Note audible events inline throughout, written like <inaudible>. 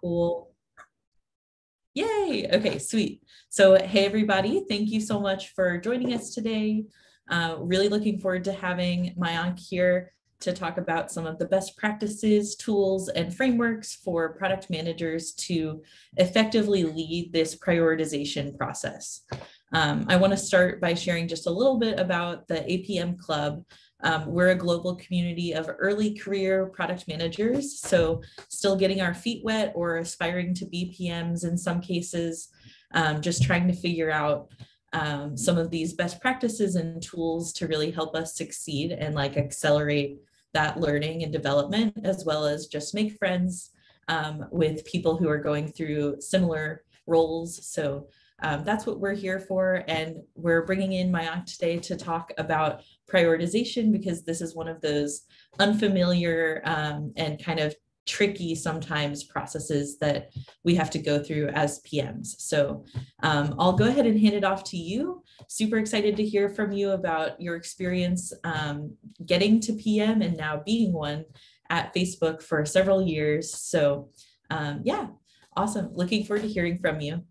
Cool. Yay. Okay, sweet. So, hey, everybody. Thank you so much for joining us today. Uh, really looking forward to having Mayank here to talk about some of the best practices, tools, and frameworks for product managers to effectively lead this prioritization process. Um, I want to start by sharing just a little bit about the APM Club. Um, we're a global community of early career product managers, so still getting our feet wet or aspiring to BPMs in some cases, um, just trying to figure out um, some of these best practices and tools to really help us succeed and like accelerate that learning and development, as well as just make friends um, with people who are going through similar roles. So um, that's what we're here for. And we're bringing in Mayank today to talk about prioritization because this is one of those unfamiliar um, and kind of tricky sometimes processes that we have to go through as PMs. So um, I'll go ahead and hand it off to you. Super excited to hear from you about your experience um, getting to PM and now being one at Facebook for several years. So um, yeah, awesome. Looking forward to hearing from you.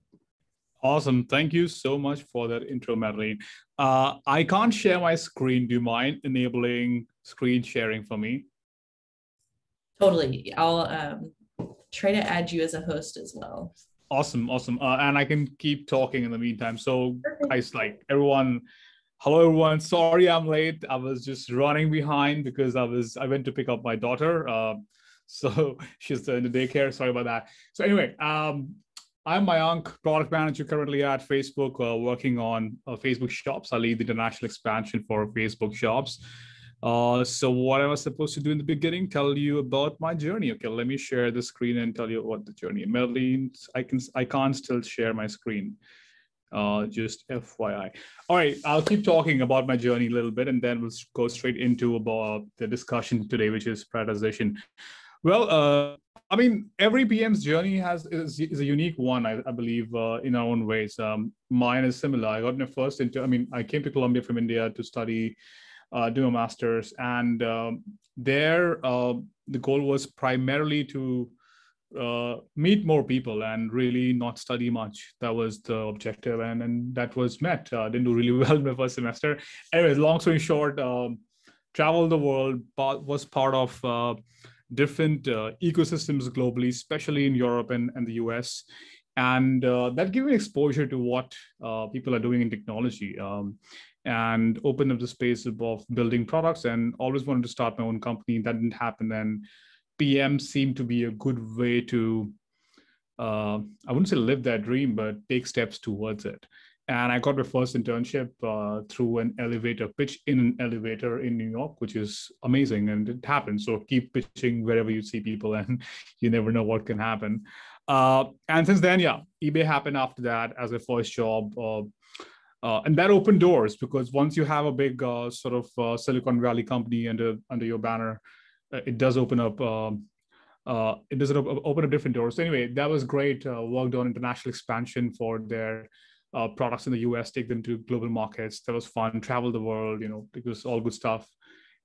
Awesome. Thank you so much for that intro, Madeline. Uh, I can't share my screen. Do you mind enabling screen sharing for me? Totally. I'll um, try to add you as a host as well. Awesome, awesome. Uh, and I can keep talking in the meantime. So, guys, like everyone, hello everyone. Sorry I'm late. I was just running behind because I was I went to pick up my daughter. Uh, <laughs> so she's in the daycare. Sorry about that. So anyway, um, I'm Mayank, product manager currently at Facebook, uh, working on uh, Facebook Shops. I lead the international expansion for Facebook Shops. Uh, so what I was supposed to do in the beginning, tell you about my journey. Okay, let me share the screen and tell you what the journey. Madeline, I can I can't still share my screen. Uh, just FYI. All right, I'll keep talking about my journey a little bit, and then we'll go straight into about the discussion today, which is prioritization. Well, uh, I mean, every PM's journey has is, is a unique one, I, I believe, uh, in our own ways. Um, mine is similar. I got my first into. I mean, I came to Columbia from India to study uh, do a master's, and um, there uh, the goal was primarily to uh, meet more people and really not study much. That was the objective, and and that was met. Uh, didn't do really <laughs> well in my first semester. Anyways, long story short, um, traveled the world, was part of uh, different uh, ecosystems globally, especially in Europe and, and the US. And uh, that gave me exposure to what uh, people are doing in technology. Um, and opened up the space of building products and always wanted to start my own company. That didn't happen. And PM seemed to be a good way to, uh, I wouldn't say live that dream, but take steps towards it. And I got my first internship uh, through an elevator pitch in an elevator in New York, which is amazing. And it happened. So keep pitching wherever you see people, <laughs> and you never know what can happen. Uh, and since then, yeah, eBay happened after that as a first job. Uh, uh, and that opened doors because once you have a big uh, sort of uh, Silicon Valley company under under your banner, it does open up. Um, it does open up different doors. So anyway, that was great. Worked on international expansion for their products in the U.S. Take them to global markets. That was fun. Travel the world. You know, it was all good stuff.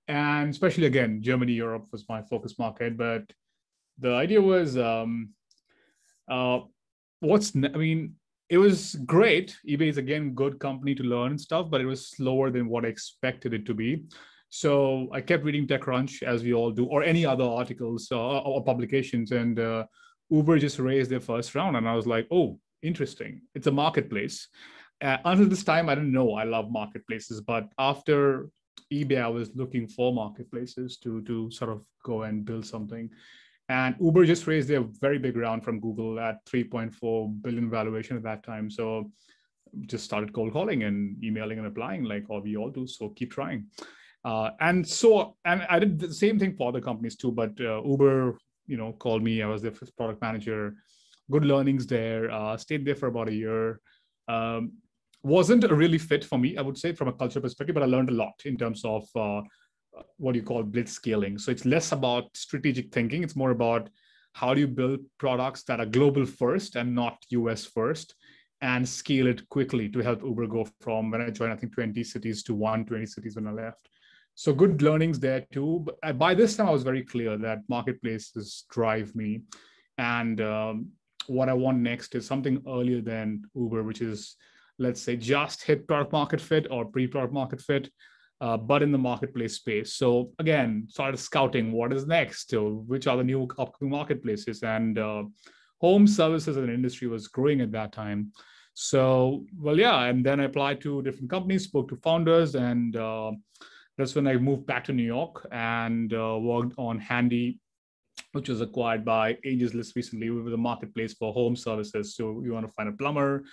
And especially again, Germany, Europe was my focus market. But the idea was, um, uh, what's I mean, it was great. eBay is again good company to learn and stuff, but it was slower than what I expected it to be. So I kept reading TechCrunch as we all do, or any other articles uh, or publications, and uh, Uber just raised their first round, and I was like, oh, interesting. It's a marketplace. Uh, until this time, I didn't know I love marketplaces, but after eBay, I was looking for marketplaces to to sort of go and build something. And Uber just raised their very big round from Google at 3.4 billion valuation at that time. So just started cold calling and emailing and applying like all we all do. So keep trying. Uh, and so, and I did the same thing for other companies too, but uh, Uber, you know, called me. I was their product manager. Good learnings there. Uh, stayed there for about a year. Um, wasn't a really fit for me, I would say, from a culture perspective, but I learned a lot in terms of uh, what you call blitz scaling. So it's less about strategic thinking. It's more about how do you build products that are global first and not US first and scale it quickly to help Uber go from when I joined, I think 20 cities to 120 cities when I left. So good learnings there too. But by this time, I was very clear that marketplaces drive me. and um, what I want next is something earlier than Uber, which is let's say just hit product market fit or pre-product market fit, uh, but in the marketplace space. So again, started scouting what is next, which are the new upcoming marketplaces, and uh, home services as an industry was growing at that time. So well, yeah, and then I applied to different companies, spoke to founders, and uh, that's when I moved back to New York and uh, worked on Handy which was acquired by Angie's List recently. We were the marketplace for home services. So you want to find a plumber,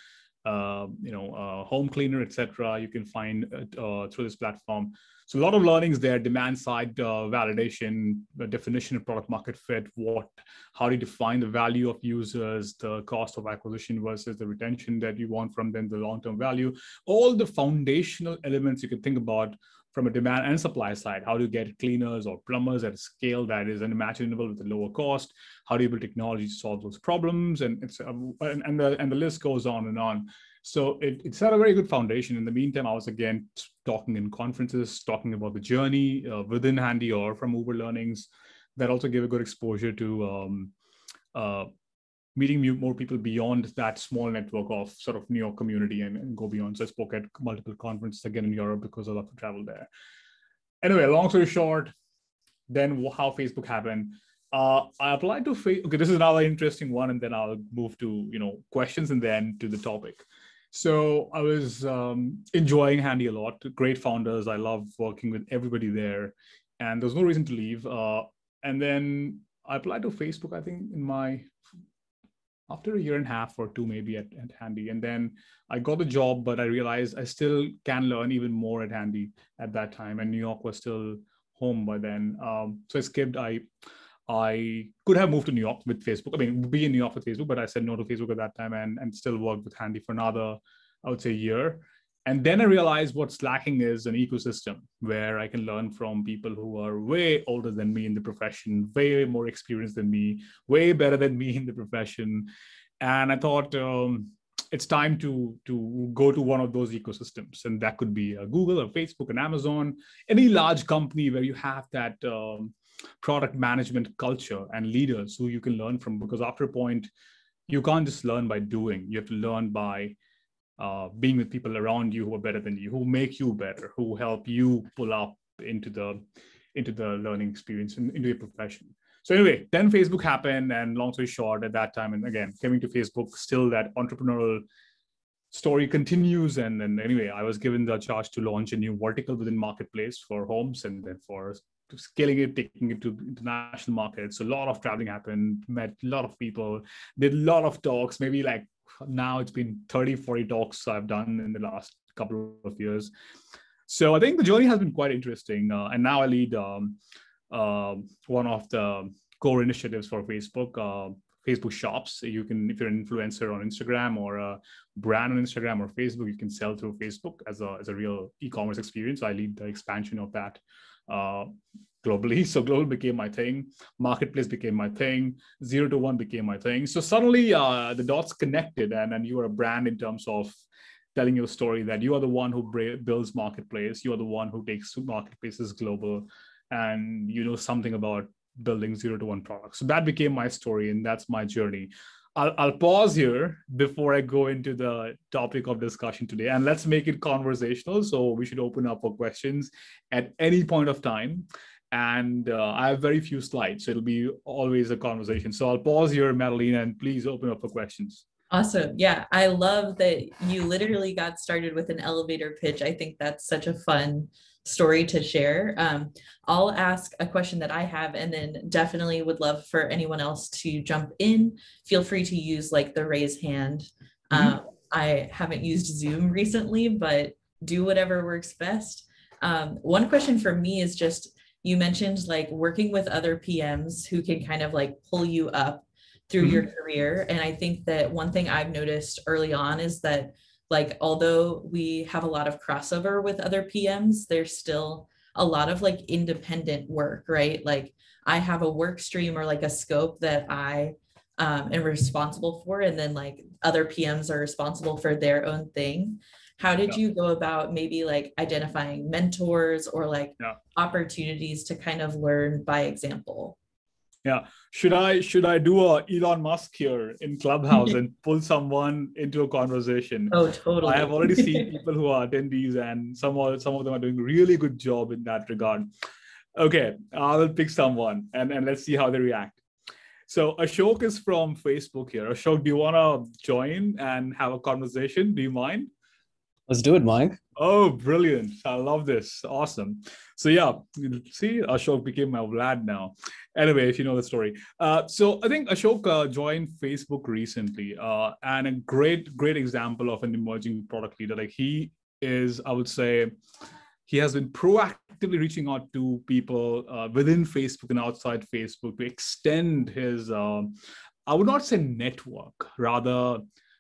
uh, you know, a home cleaner, etc. You can find uh, through this platform. So a lot of learnings there: demand side uh, validation, definition of product market fit, what, how do you define the value of users, the cost of acquisition versus the retention that you want from them, the long-term value, all the foundational elements you can think about from a demand and supply side. How do you get cleaners or plumbers at a scale that is unimaginable with a lower cost? How do you build technology to solve those problems? And it's um, and, and the and the list goes on and on. So it, it's had a very good foundation. In the meantime, I was again talking in conferences, talking about the journey uh, within Handy or from Uber Learnings. That also gave a good exposure to um, uh, meeting more people beyond that small network of sort of New York community and, and, go beyond. So I spoke at multiple conferences again in Europe because I love to travel there. Anyway, long story short, then how Facebook happened. Uh, I applied to Facebook. Okay, this is another interesting one, and then I'll move to you know questions and then to the topic. So I was um, enjoying Handy a lot. Great founders. I love working with everybody there, and there's no reason to leave. Uh, and then I applied to Facebook. I think in my after a year and a half or two maybe at, at handy. And then i got the job but i realized i still can learn even more at handy at that time. And new york was still home by then. Um, so i skipped. I i could have moved to new york with facebook. I mean be in new york with facebook but i said no to facebook at that time and, and still worked with handy for another i would say year and then I realized what's lacking is an ecosystem where I can learn from people who are way older than me in the profession, way more experienced than me, way better than me in the profession. And I thought um, it's time to, to go to one of those ecosystems. And that could be a Google or Facebook and Amazon, any large company where you have that um, product management culture and leaders who you can learn from. Because after a point, you can't just learn by doing, you have to learn by uh, being with people around you who are better than you, who make you better, who help you pull up into the into the learning experience and into your profession. So anyway, then Facebook happened, and long story short, at that time, and again, coming to Facebook, still that entrepreneurial story continues. And then anyway, I was given the charge to launch a new vertical within marketplace for homes, and then for scaling it, taking it to international markets. So a lot of traveling happened, met a lot of people, did a lot of talks, maybe like now it's been 30 40 talks i've done in the last couple of years. So i think the journey has been quite interesting uh, and now i lead um, uh, one of the core initiatives for facebook uh, facebook shops. You can if you're an influencer on instagram or a brand on instagram or facebook you can sell through facebook as a, as a real e-commerce experience. I lead the expansion of that uh, globally. <laughs> So global became my thing. Marketplace became my thing. Zero to one became my thing. So suddenly uh, the dots connected, and and you are a brand in terms of telling your story that you are the one who builds marketplace. You are the one who takes marketplaces global, and you know something about building zero to one products. So that became my story, and that's my journey. I'll, I'll pause here before I go into the topic of discussion today. And let's make it conversational. So we should open up for questions at any point of time and uh, I have very few slides, so it'll be always a conversation. So I'll pause here, Madalena, and please open up for questions. Awesome. Yeah, I love that you literally got started with an elevator pitch. I think that's such a fun story to share. Um, I'll ask a question that I have, and then definitely would love for anyone else to jump in. Feel free to use like the raise hand. Mm-hmm. Um, I haven't used Zoom recently, but do whatever works best. Um, one question for me is just you mentioned like working with other PMs who can kind of like pull you up through mm-hmm. your career. And I think that one thing I've noticed early on is that like although we have a lot of crossover with other PMs, there's still a lot of like independent work, right? Like I have a work stream or like a scope that I um, am responsible for, and then like other PMs are responsible for their own thing how did yeah. you go about maybe like identifying mentors or like yeah. opportunities to kind of learn by example Yeah. Should I should I do a Elon Musk here in Clubhouse and <laughs> pull someone into a conversation? Oh, totally. I have already seen <laughs> people who are attendees, and some of some of them are doing a really good job in that regard. Okay, I will pick someone and, and let's see how they react. So Ashok is from Facebook here. Ashok, do you want to join and have a conversation? Do you mind? Let's do it, Mike. Oh, brilliant. I love this. Awesome. So yeah, see, Ashok became my Vlad now. Anyway, if you know the story. Uh, so I think Ashok uh, joined Facebook recently uh, and a great, great example of an emerging product leader. Like he is, I would say, he has been proactively reaching out to people uh, within Facebook and outside Facebook to extend his, um, I would not say network, rather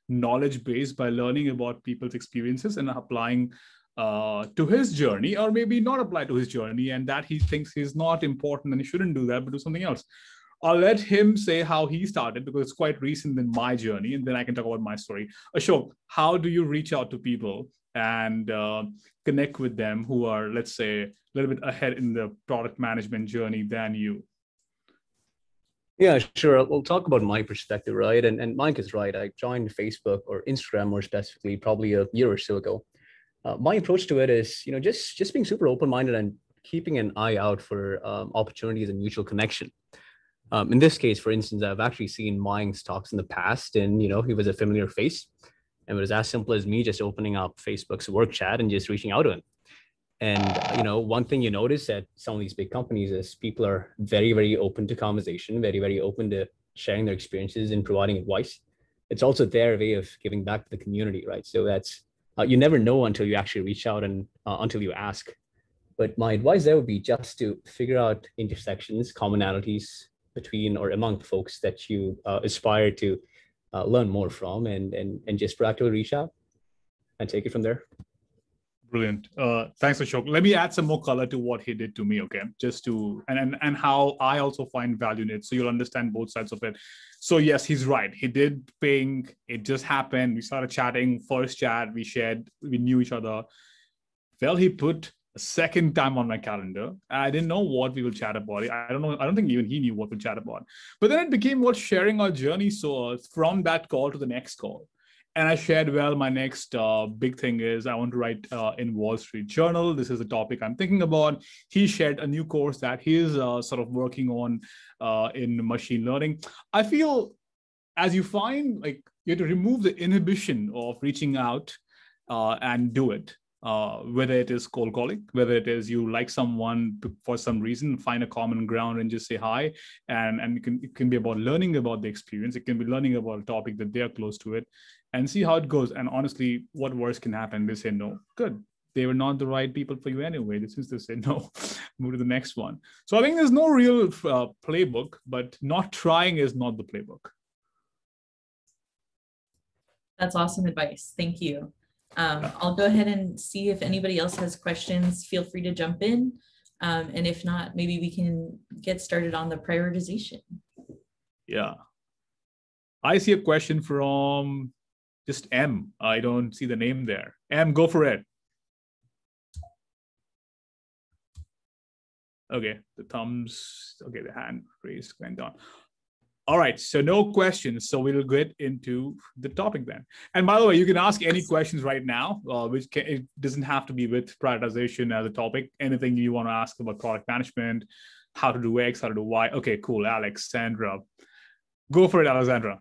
knowledge base by learning about people's experiences and applying uh, to his journey, or maybe not apply to his journey, and that he thinks is not important and he shouldn't do that, but do something else. I'll let him say how he started because it's quite recent in my journey, and then I can talk about my story. Ashok, how do you reach out to people and uh, connect with them who are, let's say, a little bit ahead in the product management journey than you? Yeah, sure. We'll talk about my perspective, right? And, and Mike is right. I joined Facebook or Instagram more specifically probably a year or so ago. Uh, my approach to it is, you know, just just being super open-minded and keeping an eye out for um, opportunities and mutual connection. Um, in this case, for instance, I've actually seen Mike's talks in the past, and you know, he was a familiar face, and it was as simple as me just opening up Facebook's work chat and just reaching out to him. And you know, one thing you notice at some of these big companies is people are very, very open to conversation, very, very open to sharing their experiences and providing advice. It's also their way of giving back to the community, right? So that's uh, you never know until you actually reach out and uh, until you ask. But my advice there would be just to figure out intersections, commonalities between or among folks that you uh, aspire to uh, learn more from, and and and just proactively reach out and take it from there. Brilliant. Uh, thanks, Ashok. Let me add some more color to what he did to me, okay? Just to and, and and how I also find value in it, so you'll understand both sides of it. So yes, he's right. He did ping. It just happened. We started chatting. First chat, we shared. We knew each other. Well, he put a second time on my calendar. I didn't know what we will chat about. I don't know. I don't think even he knew what we'll chat about. But then it became what sharing our journey. So from that call to the next call and I shared, well, my next uh, big thing is I want to write uh, in Wall Street Journal. This is a topic I'm thinking about. He shared a new course that he's uh, sort of working on uh, in machine learning. I feel as you find like you have to remove the inhibition of reaching out uh, and do it. Uh, whether it is cold calling, whether it is you like someone for some reason, find a common ground and just say hi, and and it can it can be about learning about the experience. It can be learning about a topic that they are close to it, and see how it goes. And honestly, what worse can happen? They say no. Good. They were not the right people for you anyway. Since they say no, <laughs> move to the next one. So I think there's no real uh, playbook, but not trying is not the playbook. That's awesome advice. Thank you. Um, I'll go ahead and see if anybody else has questions. Feel free to jump in. Um, and if not, maybe we can get started on the prioritization. Yeah. I see a question from just M. I don't see the name there. M, go for it. Okay, the thumbs, okay, the hand raised went on. All right, so no questions. So we'll get into the topic then. And by the way, you can ask any questions right now, uh, which can, it doesn't have to be with prioritization as a topic. Anything you want to ask about product management, how to do X, how to do Y. Okay, cool. Alexandra, go for it, Alexandra.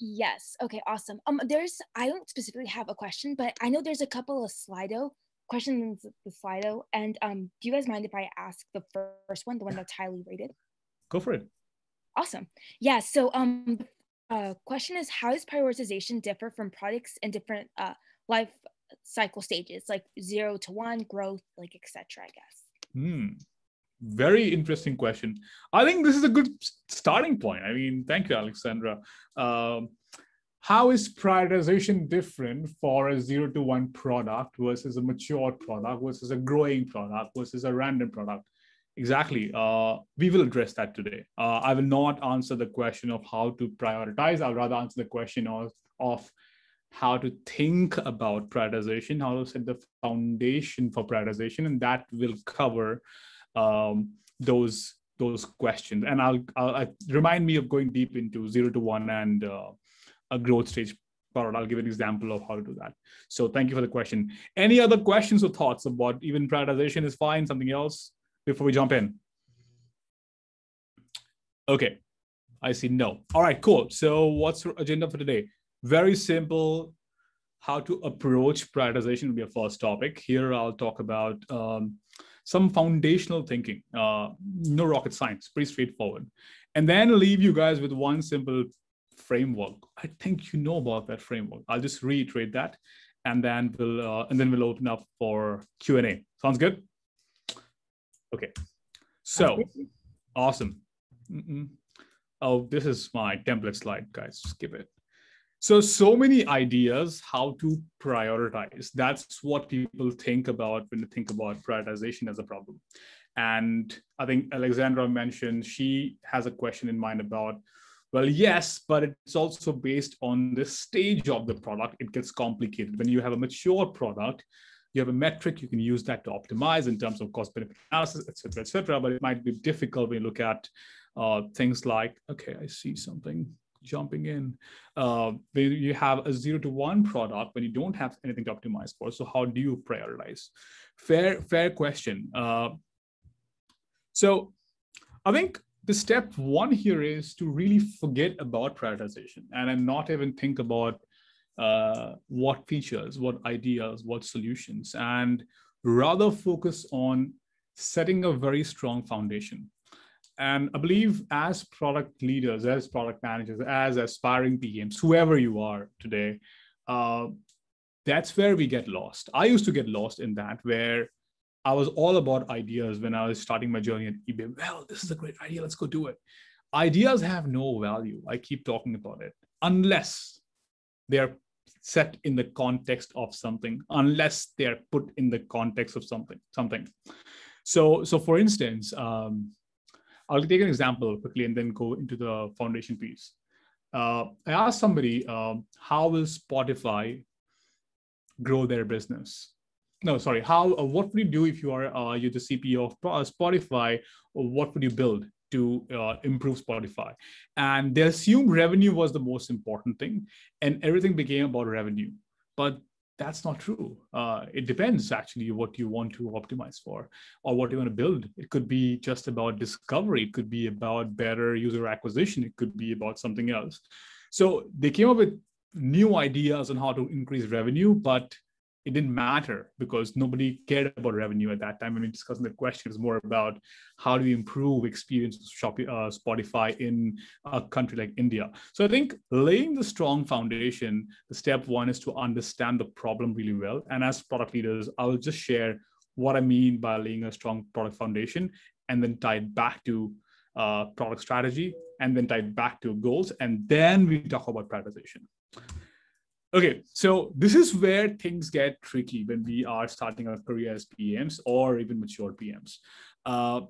Yes. Okay. Awesome. Um, there's I don't specifically have a question, but I know there's a couple of Slido questions in the Slido, and um, do you guys mind if I ask the first one, the one that's highly rated? Go for it. Awesome. Yeah. So um, uh, question is how does prioritization differ from products in different uh life cycle stages, like zero to one, growth, like etc. I guess. Hmm very interesting question. I think this is a good starting point. I mean, thank you, Alexandra. Um, how is prioritization different for a zero to one product versus a mature product versus a growing product versus a random product? Exactly. Uh, we will address that today. Uh, I will not answer the question of how to prioritize. I'll rather answer the question of, of how to think about prioritization, how to set the foundation for prioritization, and that will cover um, those those questions. And I'll, I'll, I'll, remind me of going deep into zero to one and uh, a growth stage product. I'll give an example of how to do that. So thank you for the question. Any other questions or thoughts about even prioritization is fine, something else before we jump in? Okay, I see no. All right, cool. So what's the agenda for today? Very simple, how to approach prioritization will be a first topic. Here I'll talk about um, some foundational thinking, uh, no rocket science, pretty straightforward. And then leave you guys with one simple framework. I think you know about that framework. I'll just reiterate that, and then we'll uh, and then we'll open up for Q and A. Sounds good? Okay. So awesome. Mm-mm. Oh, this is my template slide, guys. Skip it. So, so many ideas how to prioritize. That's what people think about when they think about prioritization as a problem. And I think Alexandra mentioned she has a question in mind about, well, yes, but it's also based on the stage of the product. It gets complicated. When you have a mature product, you have a metric, you can use that to optimize in terms of cost benefit analysis, et cetera, et cetera. But it might be difficult when you look at uh, things like, okay, I see something jumping in. Uh, you have a zero to one product, when you don't have anything to optimize for, so how do you prioritize? Fair, fair question. Uh, so I think the step one here is to really forget about prioritization and then not even think about uh, what features, what ideas, what solutions, and rather focus on setting a very strong foundation. And I believe as product leaders, as product managers, as aspiring PMs, whoever you are today, uh, that's where we get lost. I used to get lost in that, where I was all about ideas when I was starting my journey at eBay. Well, this is a great idea. Let's go do it. Ideas have no value. I keep talking about it unless they're set in the context of something, unless they're put in the context of something. Something. So, so for instance, um, I'll take an example quickly and then go into the foundation piece. Uh, I asked somebody, um, how will Spotify grow their business? No, sorry. How? Uh, what would you do if you are uh, you're the CPO of uh, Spotify? What would you build to uh, improve Spotify? And they assumed revenue was the most important thing, and everything became about revenue. But that's not true. Uh, it depends actually what you want to optimize for or what you want to build. It could be just about discovery. It could be about better user acquisition. It could be about something else. So they came up with new ideas on how to increase revenue, but it didn't matter because nobody cared about revenue at that time. When we discussed the question it was more about how do we improve experience of uh, spotify in a country like india. So i think laying the strong foundation the step one is to understand the problem really well. And as product leaders i will just share what i mean by laying a strong product foundation and then tie it back to uh, product strategy and then tie it back to goals. And then we talk about prioritization Okay, so this is where things get tricky when we are starting our career as PMs or even mature PMs. Uh,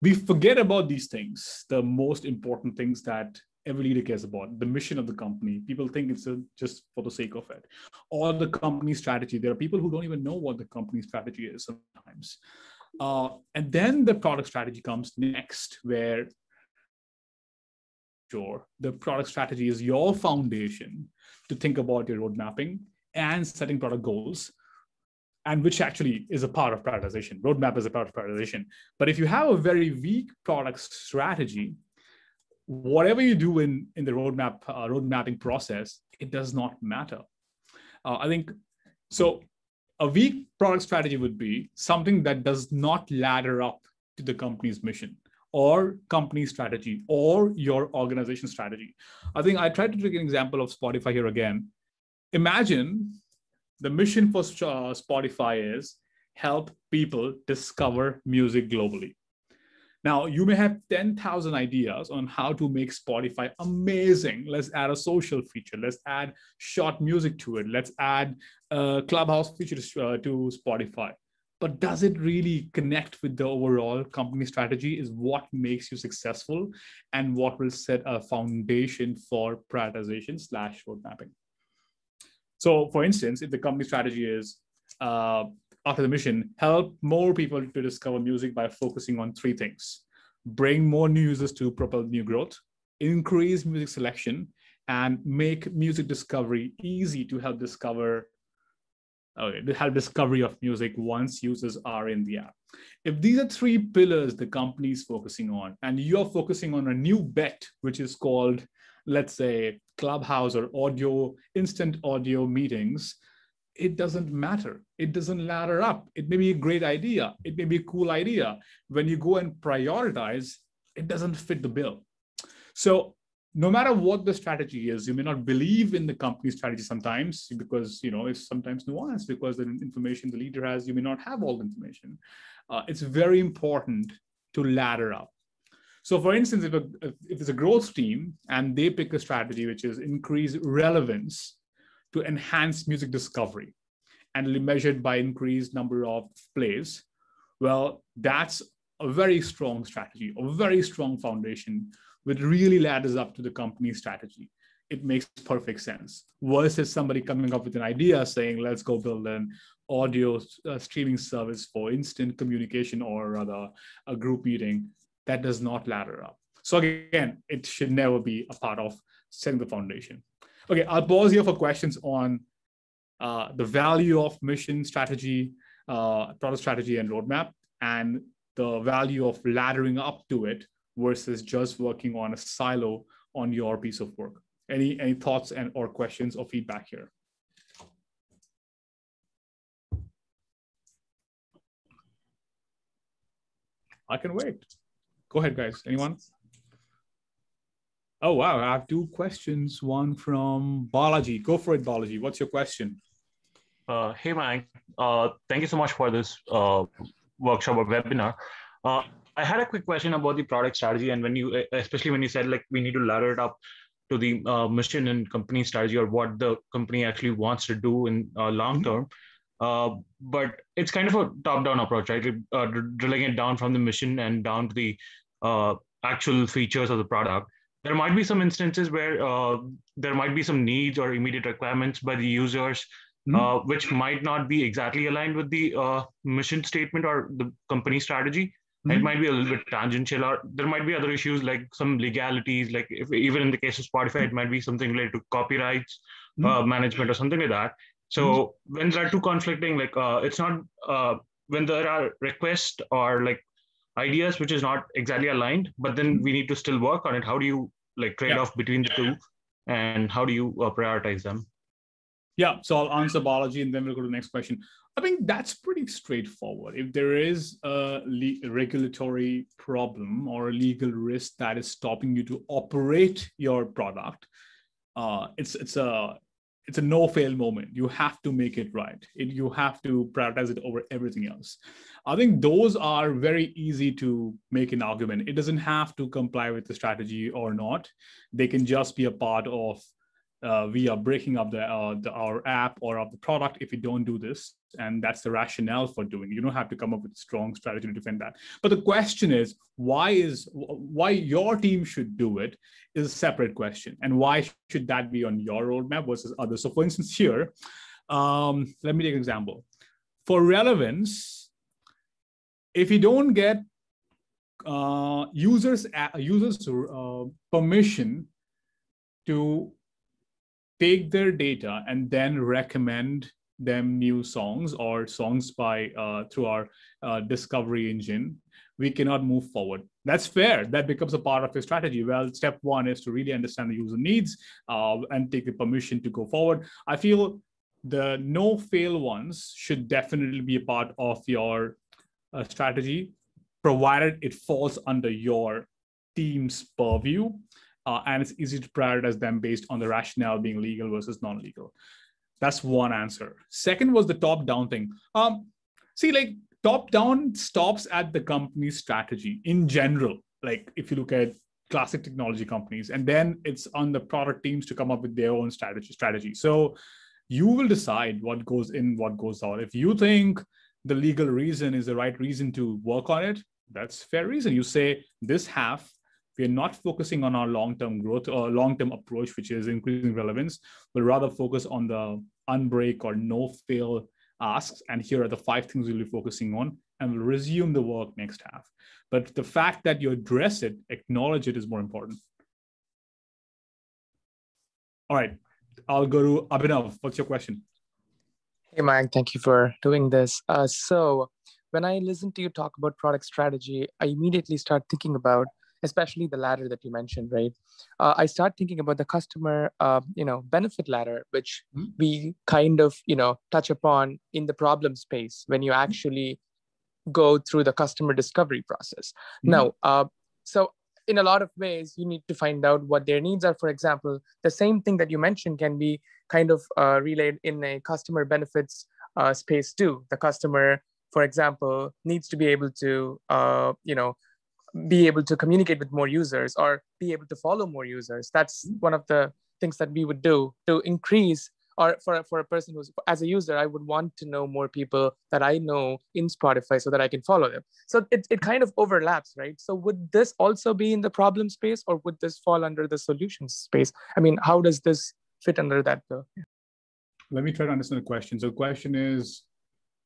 we forget about these things, the most important things that every leader cares about, the mission of the company. People think it's a, just for the sake of it, or the company strategy. There are people who don't even know what the company strategy is sometimes. Uh, and then the product strategy comes next, where the product strategy is your foundation to think about your road mapping and setting product goals and which actually is a part of prioritization. Roadmap is a part of prioritization. But if you have a very weak product strategy whatever you do in in the roadmap uh, road mapping process it does not matter. Uh, i think so a weak product strategy would be something that does not ladder up to the company's mission or company strategy or your organization strategy. I think I tried to take an example of Spotify here again. Imagine the mission for uh, Spotify is help people discover music globally. Now, you may have 10,000 ideas on how to make Spotify amazing. Let's add a social feature. Let's add short music to it. Let's add a clubhouse feature to, uh, to Spotify but does it really connect with the overall company strategy is what makes you successful and what will set a foundation for prioritization slash road mapping? So for instance if the company strategy is uh, after the mission help more people to discover music by focusing on three things. Bring more new users to propel new growth, increase music selection, and make music discovery easy to help discover okay, help discovery of music once users are in the app. If these are three pillars the company is focusing on, and you're focusing on a new bet, which is called, let's say, Clubhouse or audio, instant audio meetings, it doesn't matter. It doesn't ladder up. It may be a great idea. It may be a cool idea. When you go and prioritize, it doesn't fit the bill. So no matter what the strategy is, you may not believe in the company strategy sometimes because you know it's sometimes nuanced because the information the leader has, you may not have all the information. Uh, it's very important to ladder up. So, for instance, if, a, if it's a growth team and they pick a strategy which is increase relevance to enhance music discovery and measured by increased number of plays, well, that's a very strong strategy, a very strong foundation which really ladders up to the company's strategy. It makes perfect sense versus somebody coming up with an idea saying, let's go build an audio uh, streaming service for instant communication or rather a group meeting. That does not ladder up. So again, it should never be a part of setting the foundation. Okay, I'll pause here for questions on uh, the value of mission strategy, uh, product strategy, and roadmap, and the value of laddering up to it versus just working on a silo on your piece of work. Any, any thoughts and or questions or feedback here? I can wait. Go ahead, guys. Anyone? Oh, wow. I have two questions. One from Balaji. Go for it, Balaji. What's your question? Uh, hey, Mike. Uh, thank you so much for this uh, workshop or webinar. Uh, I had a quick question about the product strategy, and when you, especially when you said like we need to ladder it up to the uh, mission and company strategy or what the company actually wants to do in uh, long mm-hmm. term. Uh, but it's kind of a top-down approach, right? Uh, drilling it down from the mission and down to the uh, actual features of the product. There might be some instances where uh, there might be some needs or immediate requirements by the users, mm-hmm. which might not be exactly aligned with the mission statement or the company strategy. Mm-hmm. It might be a little bit tangential, or there might be other issues like some legalities. Like if even in the case of Spotify, it might be something related to copyrights mm-hmm. uh, management or something like that. So mm-hmm. when there are two conflicting, like uh, it's not uh, when there are requests or like ideas which is not exactly aligned, but then we need to still work on it. How do you like trade yeah. off between the two, and how do you uh, prioritize them? Yeah, so I'll answer Balaji and then we'll go to the next question. I think that's pretty straightforward. If there is a le- regulatory problem or a legal risk that is stopping you to operate your product, uh, it's it's a it's a no fail moment. You have to make it right. It, you have to prioritize it over everything else. I think those are very easy to make an argument. It doesn't have to comply with the strategy or not. They can just be a part of uh, we are breaking up the, uh, the, our app or of the product if we don't do this. And that's the rationale for doing it. You don't have to come up with a strong strategy to defend that. But the question is why is why your team should do it is a separate question. And why should that be on your roadmap versus others? So for instance here um, let me take an example. For relevance if you don't get uh, users uh, users uh, permission to take their data and then recommend them new songs or songs by uh, through our uh, discovery engine we cannot move forward. That's fair. That becomes a part of your strategy. Well step one is to really understand the user needs uh, and take the permission to go forward. I feel the no fail ones should definitely be a part of your uh, strategy provided it falls under your team's purview uh, and it's easy to prioritize them based on the rationale being legal versus non-legal. That's one answer. Second was the top-down thing. Um, see, like top-down stops at the company's strategy in general. Like if you look at classic technology companies, and then it's on the product teams to come up with their own strategy. Strategy. So you will decide what goes in, what goes out. If you think the legal reason is the right reason to work on it, that's fair reason. You say this half we are not focusing on our long-term growth or long-term approach, which is increasing relevance, but rather focus on the unbreak or no fail asks. And here are the five things we'll be focusing on. and we'll resume the work next half. But the fact that you address it, acknowledge it is more important. All right, I'll go to Abhinav. What's your question? Hey, Mike, thank you for doing this. Uh, so, when I listen to you talk about product strategy, I immediately start thinking about, especially the ladder that you mentioned, right? Uh, I start thinking about the customer, uh, you know, benefit ladder, which mm-hmm. we kind of, you know, touch upon in the problem space when you actually go through the customer discovery process. Mm-hmm. Now, uh, so in a lot of ways, you need to find out what their needs are. For example, the same thing that you mentioned can be kind of uh, relayed in a customer benefits uh, space too. The customer, for example, needs to be able to, uh, you know, be able to communicate with more users or be able to follow more users. That's mm-hmm. one of the things that we would do to increase or for, for a person who's as a user i would want to know more people that i know in spotify so that i can follow them. So it, it kind of overlaps right? So would this also be in the problem space or would this fall under the solutions space? I mean how does this fit under that though? Let me try to understand the question. So the question is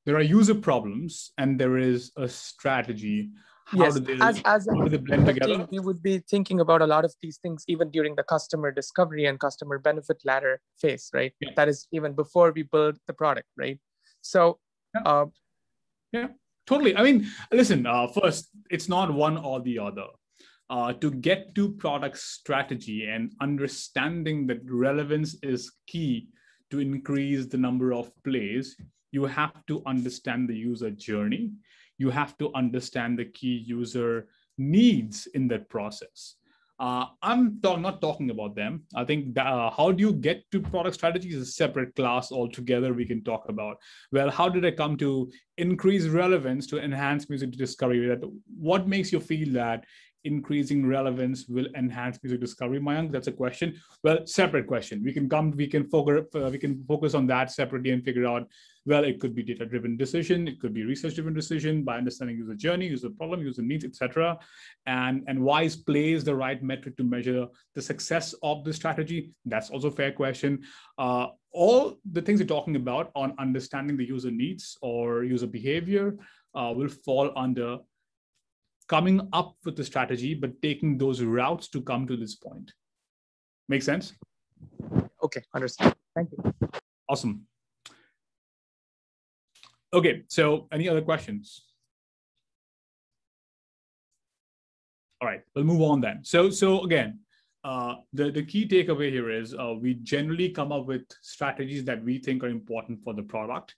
there are user problems and there is a strategy how yes, they, as, as how do blend together? we would be thinking about a lot of these things even during the customer discovery and customer benefit ladder phase, right? Yeah. That is even before we build the product, right? So, yeah, uh, yeah totally. I mean, listen, uh, first, it's not one or the other. Uh, to get to product strategy and understanding that relevance is key to increase the number of plays, you have to understand the user journey you have to understand the key user needs in that process. Uh, I'm talk, not talking about them. I think that, uh, how do you get to product strategy is a separate class altogether. We can talk about. Well, how did I come to increase relevance to enhance music discovery? That what makes you feel that increasing relevance will enhance music discovery? Mayank that's a question. Well separate question. We can come we can focus uh, we can focus on that separately and figure out well it could be data driven decision it could be research driven decision by understanding user journey user problem user needs etc and and why is plays the right metric to measure the success of the strategy. That's also a fair question. Uh, all the things you're talking about on understanding the user needs or user behavior uh, will fall under coming up with the strategy, but taking those routes to come to this point. Make sense? Okay, understand. Thank you. Awesome. Okay, so any other questions? All right, we'll move on then. So, so again, uh, the, the key takeaway here is uh, we generally come up with strategies that we think are important for the product,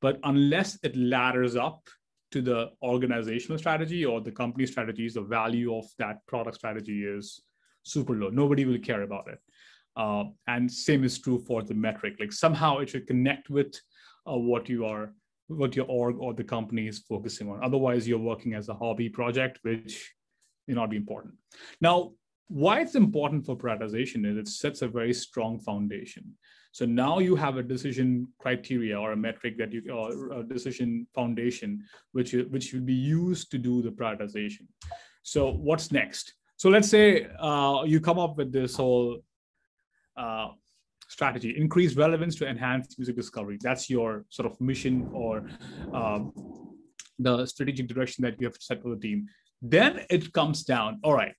but unless it ladders up to the organizational strategy or the company strategies, the value of that product strategy is super low. Nobody will care about it. Uh, and same is true for the metric. Like somehow it should connect with uh, what you are, what your org or the company is focusing on. Otherwise, you're working as a hobby project, which may not be important. Now, why it's important for prioritization is it sets a very strong foundation. So now you have a decision criteria or a metric that you, or a decision foundation, which, which will be used to do the prioritization. So what's next? So let's say uh, you come up with this whole uh, strategy, increase relevance to enhance music discovery. That's your sort of mission or um, the strategic direction that you have set for the team. Then it comes down, all right,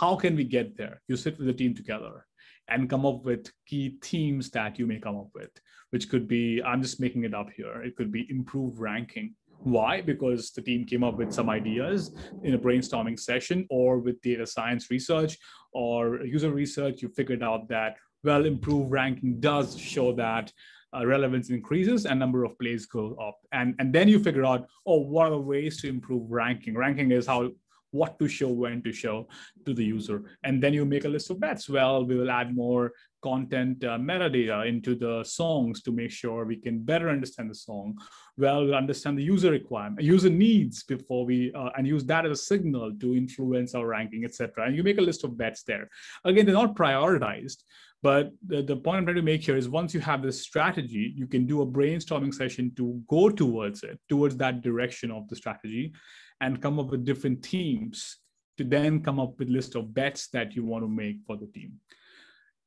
how can we get there? You sit with the team together and come up with key themes that you may come up with, which could be, I'm just making it up here, it could be improve ranking. Why? Because the team came up with some ideas in a brainstorming session or with data science research or user research, you figured out that, well, improve ranking does show that uh, relevance increases and number of plays go up. And, and then you figure out, oh, what are the ways to improve ranking? Ranking is how what to show, when to show to the user. And then you make a list of bets. Well, we will add more content uh, metadata into the songs to make sure we can better understand the song. Well, we'll understand the user requirement, user needs before we, uh, and use that as a signal to influence our ranking, etc. And you make a list of bets there. Again, they're not prioritized, but the, the point I'm trying to make here is once you have this strategy, you can do a brainstorming session to go towards it, towards that direction of the strategy and come up with different teams to then come up with list of bets that you want to make for the team.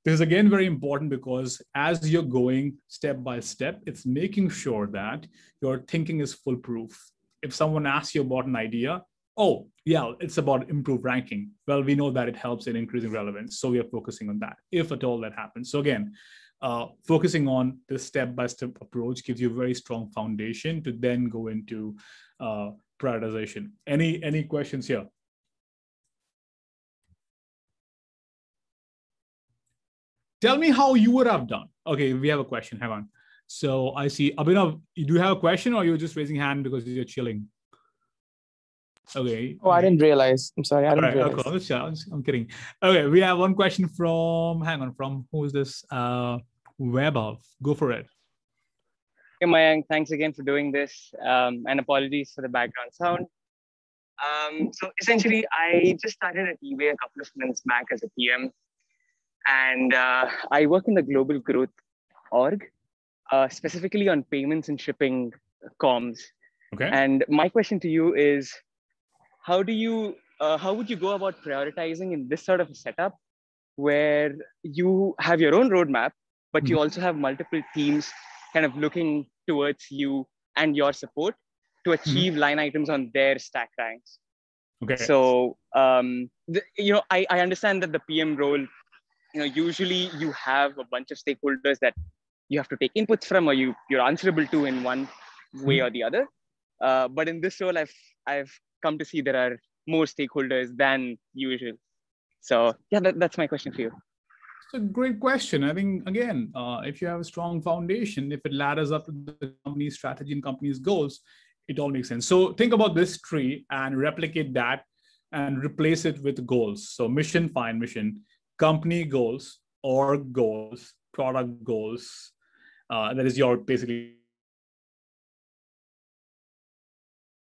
This is again very important because as you're going step by step, it's making sure that your thinking is foolproof if someone asks you about an idea, oh, yeah, it's about improved ranking. Well, we know that it helps in increasing relevance. So we are focusing on that, if at all that happens. So again, uh, focusing on the step-by-step approach gives you a very strong foundation to then go into uh, prioritization. Any any questions here? Tell me how you would have done. Okay, we have a question. Hang on. So I see Abhinav, do you have a question or you're just raising hand because you're chilling? Okay. Oh, I didn't realize. I'm sorry. I didn't right, realize. Okay, I'm kidding. Okay, we have one question from, hang on, from who is this? Uh, Vaibhav. Go for it. Hey, Mayank, thanks again for doing this. Um, and apologies for the background sound. Um, so essentially, I just started at eBay a couple of months back as a PM. And uh, I work in the global growth org, uh, specifically on payments and shipping comms. Okay. And my question to you is, how do you, uh, how would you go about prioritizing in this sort of a setup where you have your own roadmap, but you mm-hmm. also have multiple teams kind of looking towards you and your support to mm-hmm. achieve mm-hmm. line items on their stack ranks. Okay. So, um, the, you know, I, I understand that the PM role, you know, usually you have a bunch of stakeholders that you have to take inputs from or you, you're answerable to in one way mm-hmm. or the other. Uh, but in this role, I've, I've come to see there are more stakeholders than usual. So yeah, that, that's my question for you a great question. I think again, uh, if you have a strong foundation, if it ladders up to the company's strategy and company's goals, it all makes sense. So think about this tree and replicate that and replace it with goals. So mission, fine mission, company goals, org goals, product goals. Uh, that is your basically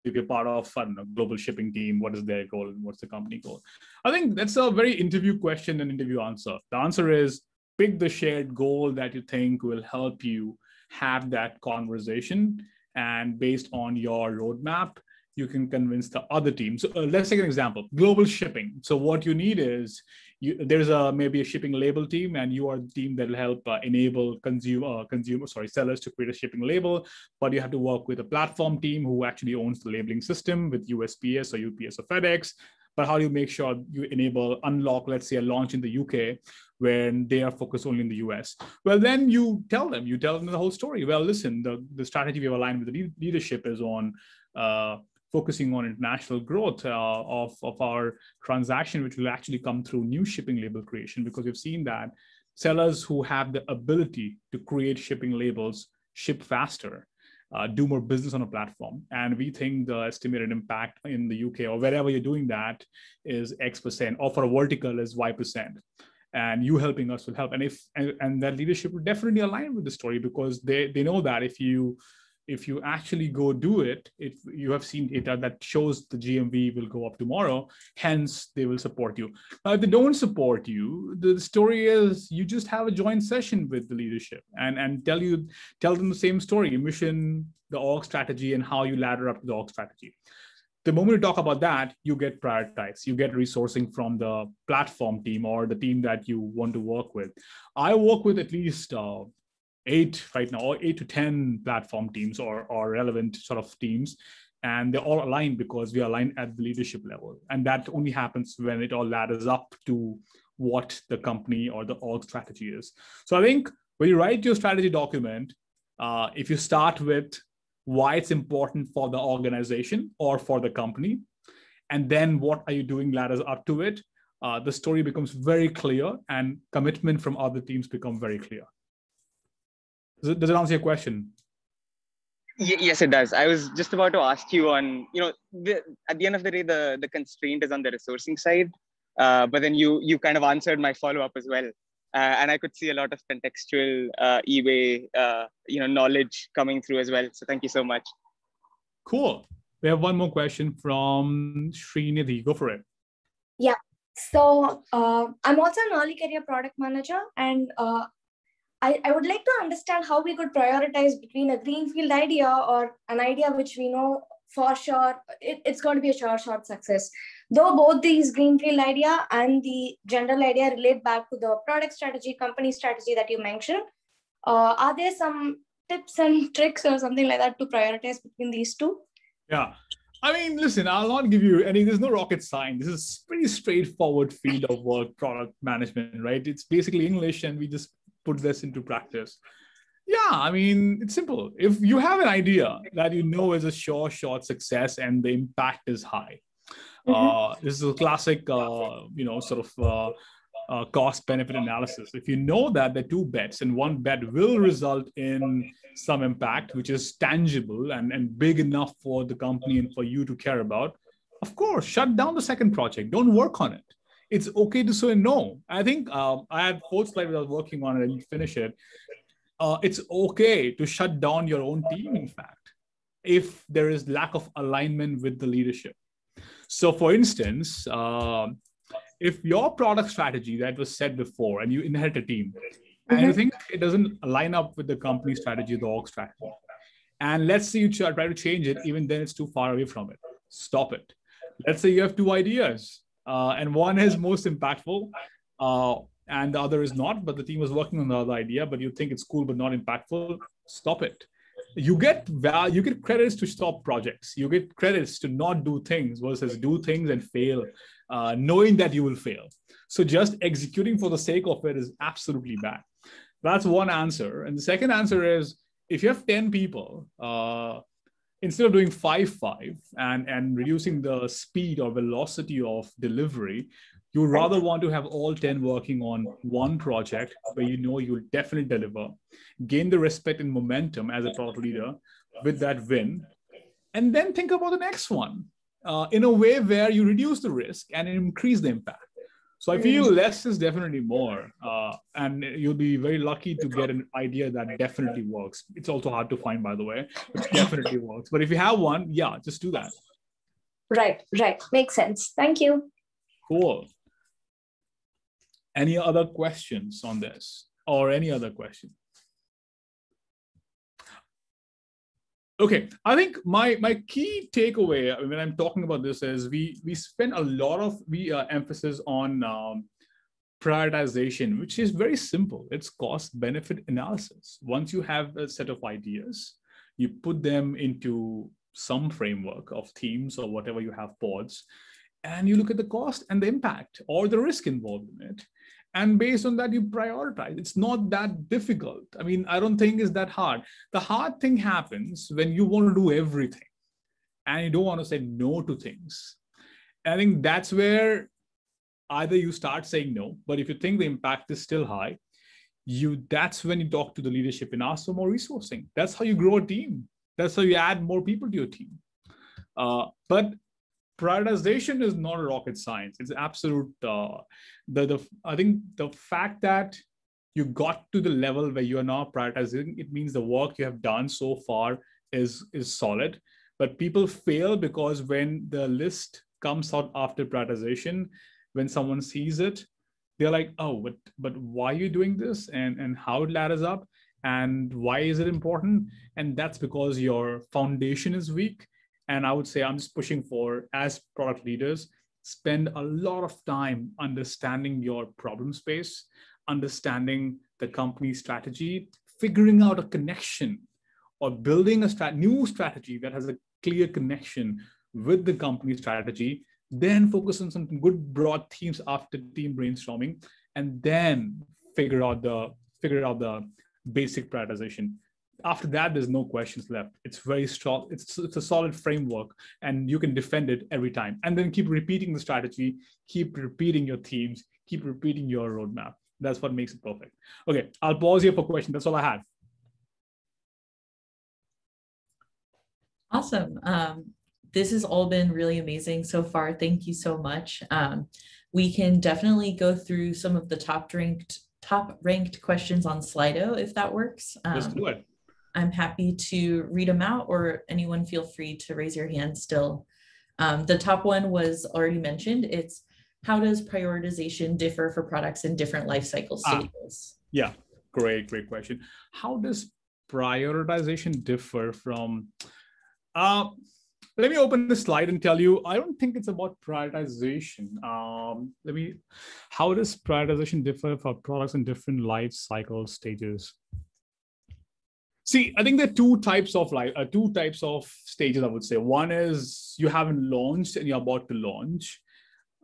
if you're part of I don't know, global shipping team, what is their goal and what's the company goal? I think that's a very interview question and interview answer. The answer is pick the shared goal that you think will help you have that conversation. And based on your roadmap, you can convince the other team. So uh, let's take an example: global shipping. So what you need is you, there's a maybe a shipping label team, and you are the team that will help uh, enable consumer uh, consumer sorry sellers to create a shipping label. But you have to work with a platform team who actually owns the labeling system with USPS or UPS or FedEx. But how do you make sure you enable unlock, let's say, a launch in the UK when they are focused only in the US? Well, then you tell them, you tell them the whole story. Well, listen, the, the strategy we have aligned with the leadership is on uh, focusing on international growth uh, of, of our transaction, which will actually come through new shipping label creation, because we've seen that sellers who have the ability to create shipping labels ship faster, uh, do more business on a platform. And we think the estimated impact in the UK or wherever you're doing that is X percent, or for a vertical is Y percent. And you helping us will help. And if and, and that leadership will definitely align with the story because they, they know that if you if you actually go do it, if you have seen data that shows the GMV will go up tomorrow, hence they will support you. Now, if they don't support you, the story is you just have a joint session with the leadership and, and tell you tell them the same story, mission, the org strategy, and how you ladder up to the org strategy. The moment you talk about that, you get prioritized. You get resourcing from the platform team or the team that you want to work with. I work with at least uh, eight right now, or eight to 10 platform teams or, or relevant sort of teams. And they're all aligned because we are aligned at the leadership level. And that only happens when it all ladders up to what the company or the org strategy is. So I think when you write your strategy document, uh, if you start with why it's important for the organization or for the company, and then what are you doing ladders up to it, uh, the story becomes very clear and commitment from other teams become very clear. Does it, does it answer your question? yes it does i was just about to ask you on you know the, at the end of the day the the constraint is on the resourcing side uh, but then you you kind of answered my follow-up as well uh, and i could see a lot of contextual uh, ebay uh, you know knowledge coming through as well so thank you so much cool we have one more question from Srinidhi. Go for it. Yeah. So uh, I'm also an early career product manager, and uh, I, I would like to understand how we could prioritize between a greenfield idea or an idea which we know for sure it, it's going to be a sure short success. Though both these greenfield idea and the general idea relate back to the product strategy, company strategy that you mentioned, uh, are there some tips and <laughs> tricks or something like that to prioritize between these two? Yeah. I mean, listen, I'll not give you any, there's no rocket science. This is pretty straightforward field of work, product management, right? It's basically English and we just put this into practice. Yeah, I mean, it's simple. If you have an idea that you know is a sure shot success and the impact is high, mm-hmm. uh, this is a classic, uh, you know, sort of uh, uh, cost benefit analysis. If you know that the two bets and one bet will result in some impact, which is tangible and, and big enough for the company and for you to care about, of course, shut down the second project. Don't work on it. It's okay to say no. I think uh, I had fourth slide that I was working on it and finish it. Uh, it's okay to shut down your own team, in fact, if there is lack of alignment with the leadership. So, for instance, uh, if your product strategy that was set before and you inherit a team mm-hmm. and you mm-hmm. think it doesn't line up with the company strategy, the org strategy, and let's say you try to change it, even then it's too far away from it. Stop it. Let's say you have two ideas, uh, and one is most impactful, uh, and the other is not, but the team was working on the other idea, but you think it's cool but not impactful. Stop it. You get val- you get credits to stop projects. You get credits to not do things versus do things and fail uh, knowing that you will fail. So just executing for the sake of it is absolutely bad. That's one answer. And the second answer is if you have 10 people, uh, instead of doing five, five and, and reducing the speed or velocity of delivery, you rather want to have all 10 working on one project where you know you'll definitely deliver, gain the respect and momentum as a product leader with that win, and then think about the next one uh, in a way where you reduce the risk and increase the impact. So I feel mm. less is definitely more, uh, and you'll be very lucky to get an idea that definitely works. It's also hard to find, by the way, which definitely <laughs> works. But if you have one, yeah, just do that. Right, right, makes sense. Thank you. Cool. Any other questions on this, or any other question? Okay i think my my key takeaway when i'm talking about this is we we spend a lot of we uh, emphasis on um, prioritization which is very simple. It's cost benefit analysis. Once you have a set of ideas you put them into some framework of themes or whatever you have pods and you look at the cost and the impact or the risk involved in it and based on that you prioritize. It's not that difficult. I mean i don't think it's that hard. The hard thing happens when you want to do everything and you don't want to say no to things. I think that's where either you start saying no but if you think the impact is still high you that's when you talk to the leadership and ask for more resourcing. That's how you grow a team. That's how you add more people to your team. Uh, but prioritization is not rocket science. It's absolute uh, the, the i think the fact that you got to the level where you are now prioritizing it means the work you have done so far is is solid. But people fail because when the list comes out after prioritization when someone sees it they're like oh but but why are you doing this? And and how it ladders up? And why is it important? And that's because your foundation is weak and I would say I'm just pushing for, as product leaders, spend a lot of time understanding your problem space, understanding the company strategy, figuring out a connection or building a strat- new strategy that has a clear connection with the company strategy, then focus on some good broad themes after team brainstorming, and then figure out the figure out the basic prioritization after that there's no questions left. It's very strong it's, it's a solid framework and you can defend it every time. And then keep repeating the strategy keep repeating your themes keep repeating your roadmap. That's what makes it perfect. Okay i'll pause here for questions that's all i had awesome. Um, this has all been really amazing so far. Thank you so much. Um, we can definitely go through some of the top ranked top ranked questions on slido if that works. Um, let's do it I'm happy to read them out or anyone feel free to raise your hand still. Um, the top one was already mentioned. It's how does prioritization differ for products in different life cycle ah, stages? Ah, yeah, great, great question. How does prioritization differ from, uh, let me open the slide and tell you, I don't think it's about prioritization. Um, let me, how does prioritization differ for products in different life cycle stages? See, I think there are two types of life, uh, two types of stages. I would say one is you haven't launched and you're about to launch.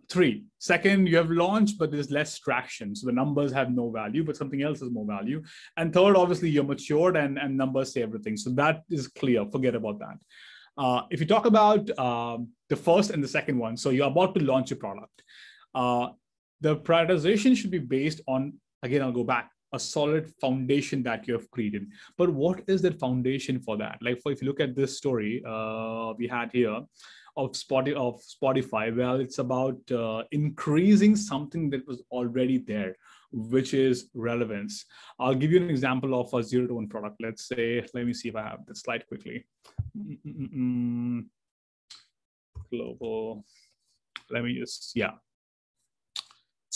Three, second, you have launched, but there's less traction. So the numbers have no value, but something else has more value. And third, obviously, you're matured and, and numbers say everything. So that is clear. Forget about that. Uh, if you talk about um, the first and the second one, so you're about to launch a product, uh, the prioritization should be based on, again, I'll go back, a solid foundation that you have created. But what is that foundation for that? Like, for if you look at this story uh, we had here of Spotify, of Spotify, well, it's about uh, increasing something that was already there, which is relevance. I'll give you an example of a zero to one product. Let's say, let me see if I have the slide quickly. Mm-mm-mm. Global. Let me just, yeah.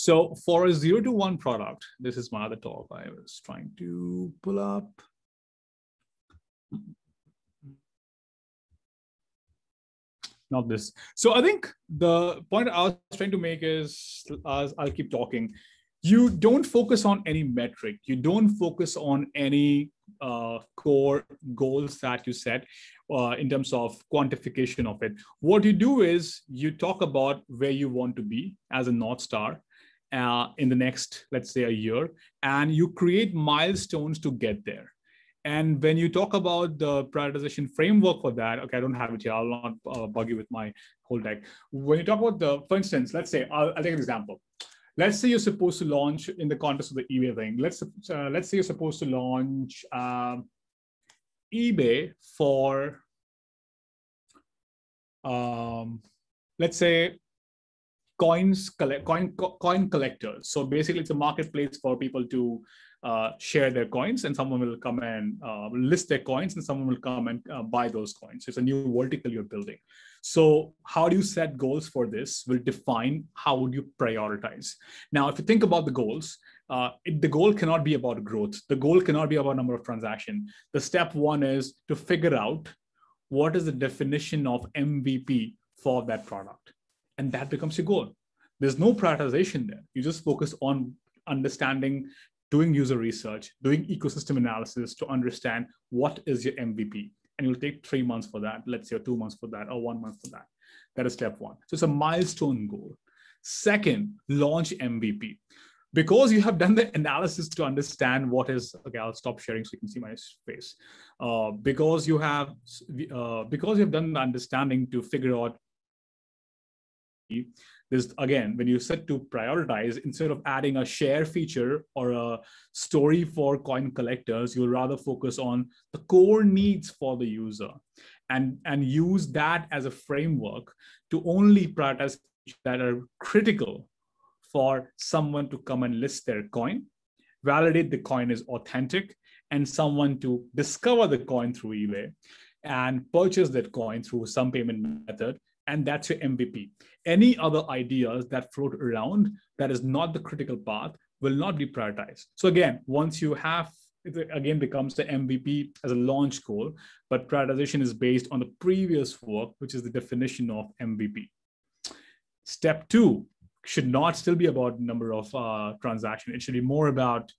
So for a zero to one product, this is my other talk I was trying to pull up. Not this. So I think the point I was trying to make is, as I'll keep talking, you don't focus on any metric. You don't focus on any uh, core goals that you set uh, in terms of quantification of it. What you do is you talk about where you want to be as a North Star uh, in the next, let's say, a year, and you create milestones to get there. And when you talk about the prioritization framework for that, okay, I don't have it here. I'll not uh, bug you with my whole deck. When you talk about the, for instance, let's say, I'll, I'll take an example. Let's say you're supposed to launch in the context of the eBay thing. Let's uh, let's say you're supposed to launch um, eBay for, um, let's say, coins collect coin coin collectors. So basically, it's a marketplace for people to uh, share their coins, and someone will come and uh, list their coins, and someone will come and uh, buy those coins. It's a new vertical you're building. So how do you set goals for this? Will define how would you prioritize. Now, if you think about the goals, uh, it, the goal cannot be about growth. The goal cannot be about number of transaction. The step one is to figure out what is the definition of MVP for that product and that becomes your goal. There's no prioritization there. You just focus on understanding, doing user research, doing ecosystem analysis to understand what is your MVP. And you'll take three months for that, let's say, or two months for that, or one month for that. That is step one. So it's a milestone goal. Second, launch MVP. Because you have done the analysis to understand what is, okay, I'll stop sharing so you can see my face. Uh, because you have, uh, because you have done the understanding to figure out this again when you set to prioritize instead of adding a share feature or a story for coin collectors you'll rather focus on the core needs for the user and and use that as a framework to only prioritize that are critical for someone to come and list their coin validate the coin is authentic and someone to discover the coin through ebay and purchase that coin through some payment method and that's your MVP. Any other ideas that float around that is not the critical path will not be prioritized. So again, once you have it again becomes the MVP as a launch goal, but prioritization is based on the previous work, which is the definition of MVP. Step two should not still be about number of uh, transaction. It should be more about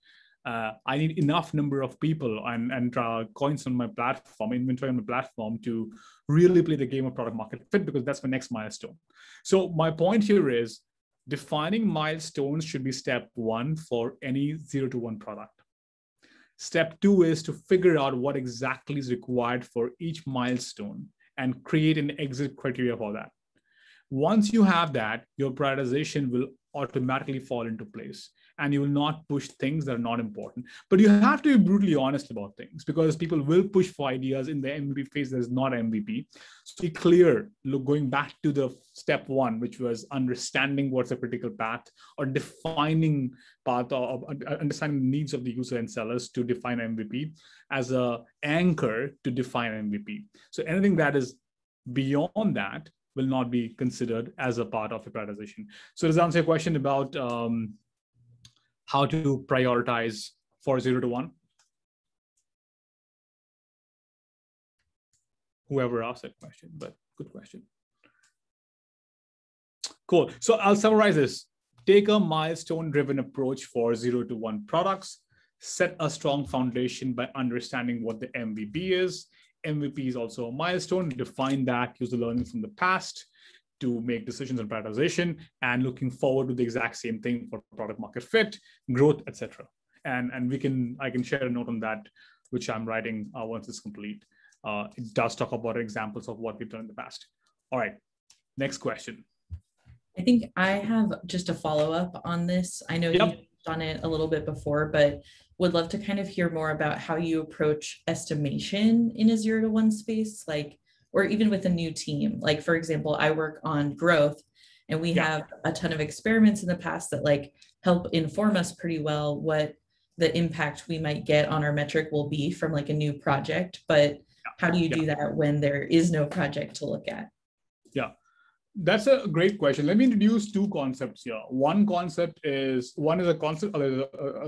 uh, I need enough number of people and, and uh, coins on my platform, inventory on my platform to really play the game of product market fit because that's my next milestone. So my point here is defining milestones should be step one for any zero to one product. Step two is to figure out what exactly is required for each milestone and create an exit criteria for that. Once you have that, your prioritization will automatically fall into place and you will not push things that are not important. But you have to be brutally honest about things because people will push for ideas in the MVP phase that is not MVP. So be clear, look, going back to the step one, which was understanding what's a critical path or defining path or understanding the needs of the user and sellers to define MVP as a anchor to define MVP. So anything that is beyond that will not be considered as a part of a prioritization. So does that answer your question about um, how to prioritize for zero to one? Whoever asked that question, but good question. Cool. So I'll summarize this. Take a milestone driven approach for zero to one products. set a strong foundation by understanding what the MVP is. MVP is also a milestone. Define that, use the learning from the past to make decisions on prioritization, and looking forward to the exact same thing for product market fit, growth, etc. And and we can I can share a note on that, which I'm writing uh, once it's complete. Uh, it does talk about examples of what we've done in the past. All right, next question. I think I have just a follow up on this. I know yep. you've done it a little bit before, but would love to kind of hear more about how you approach estimation in a zero to one space, like, or even with a new team. Like, for example, I work on growth and we yeah. have a ton of experiments in the past that like help inform us pretty well what the impact we might get on our metric will be from like a new project. But how do you yeah. do that when there is no project to look at? Yeah. That's a great question. Let me introduce two concepts here. One concept is one is a concept, other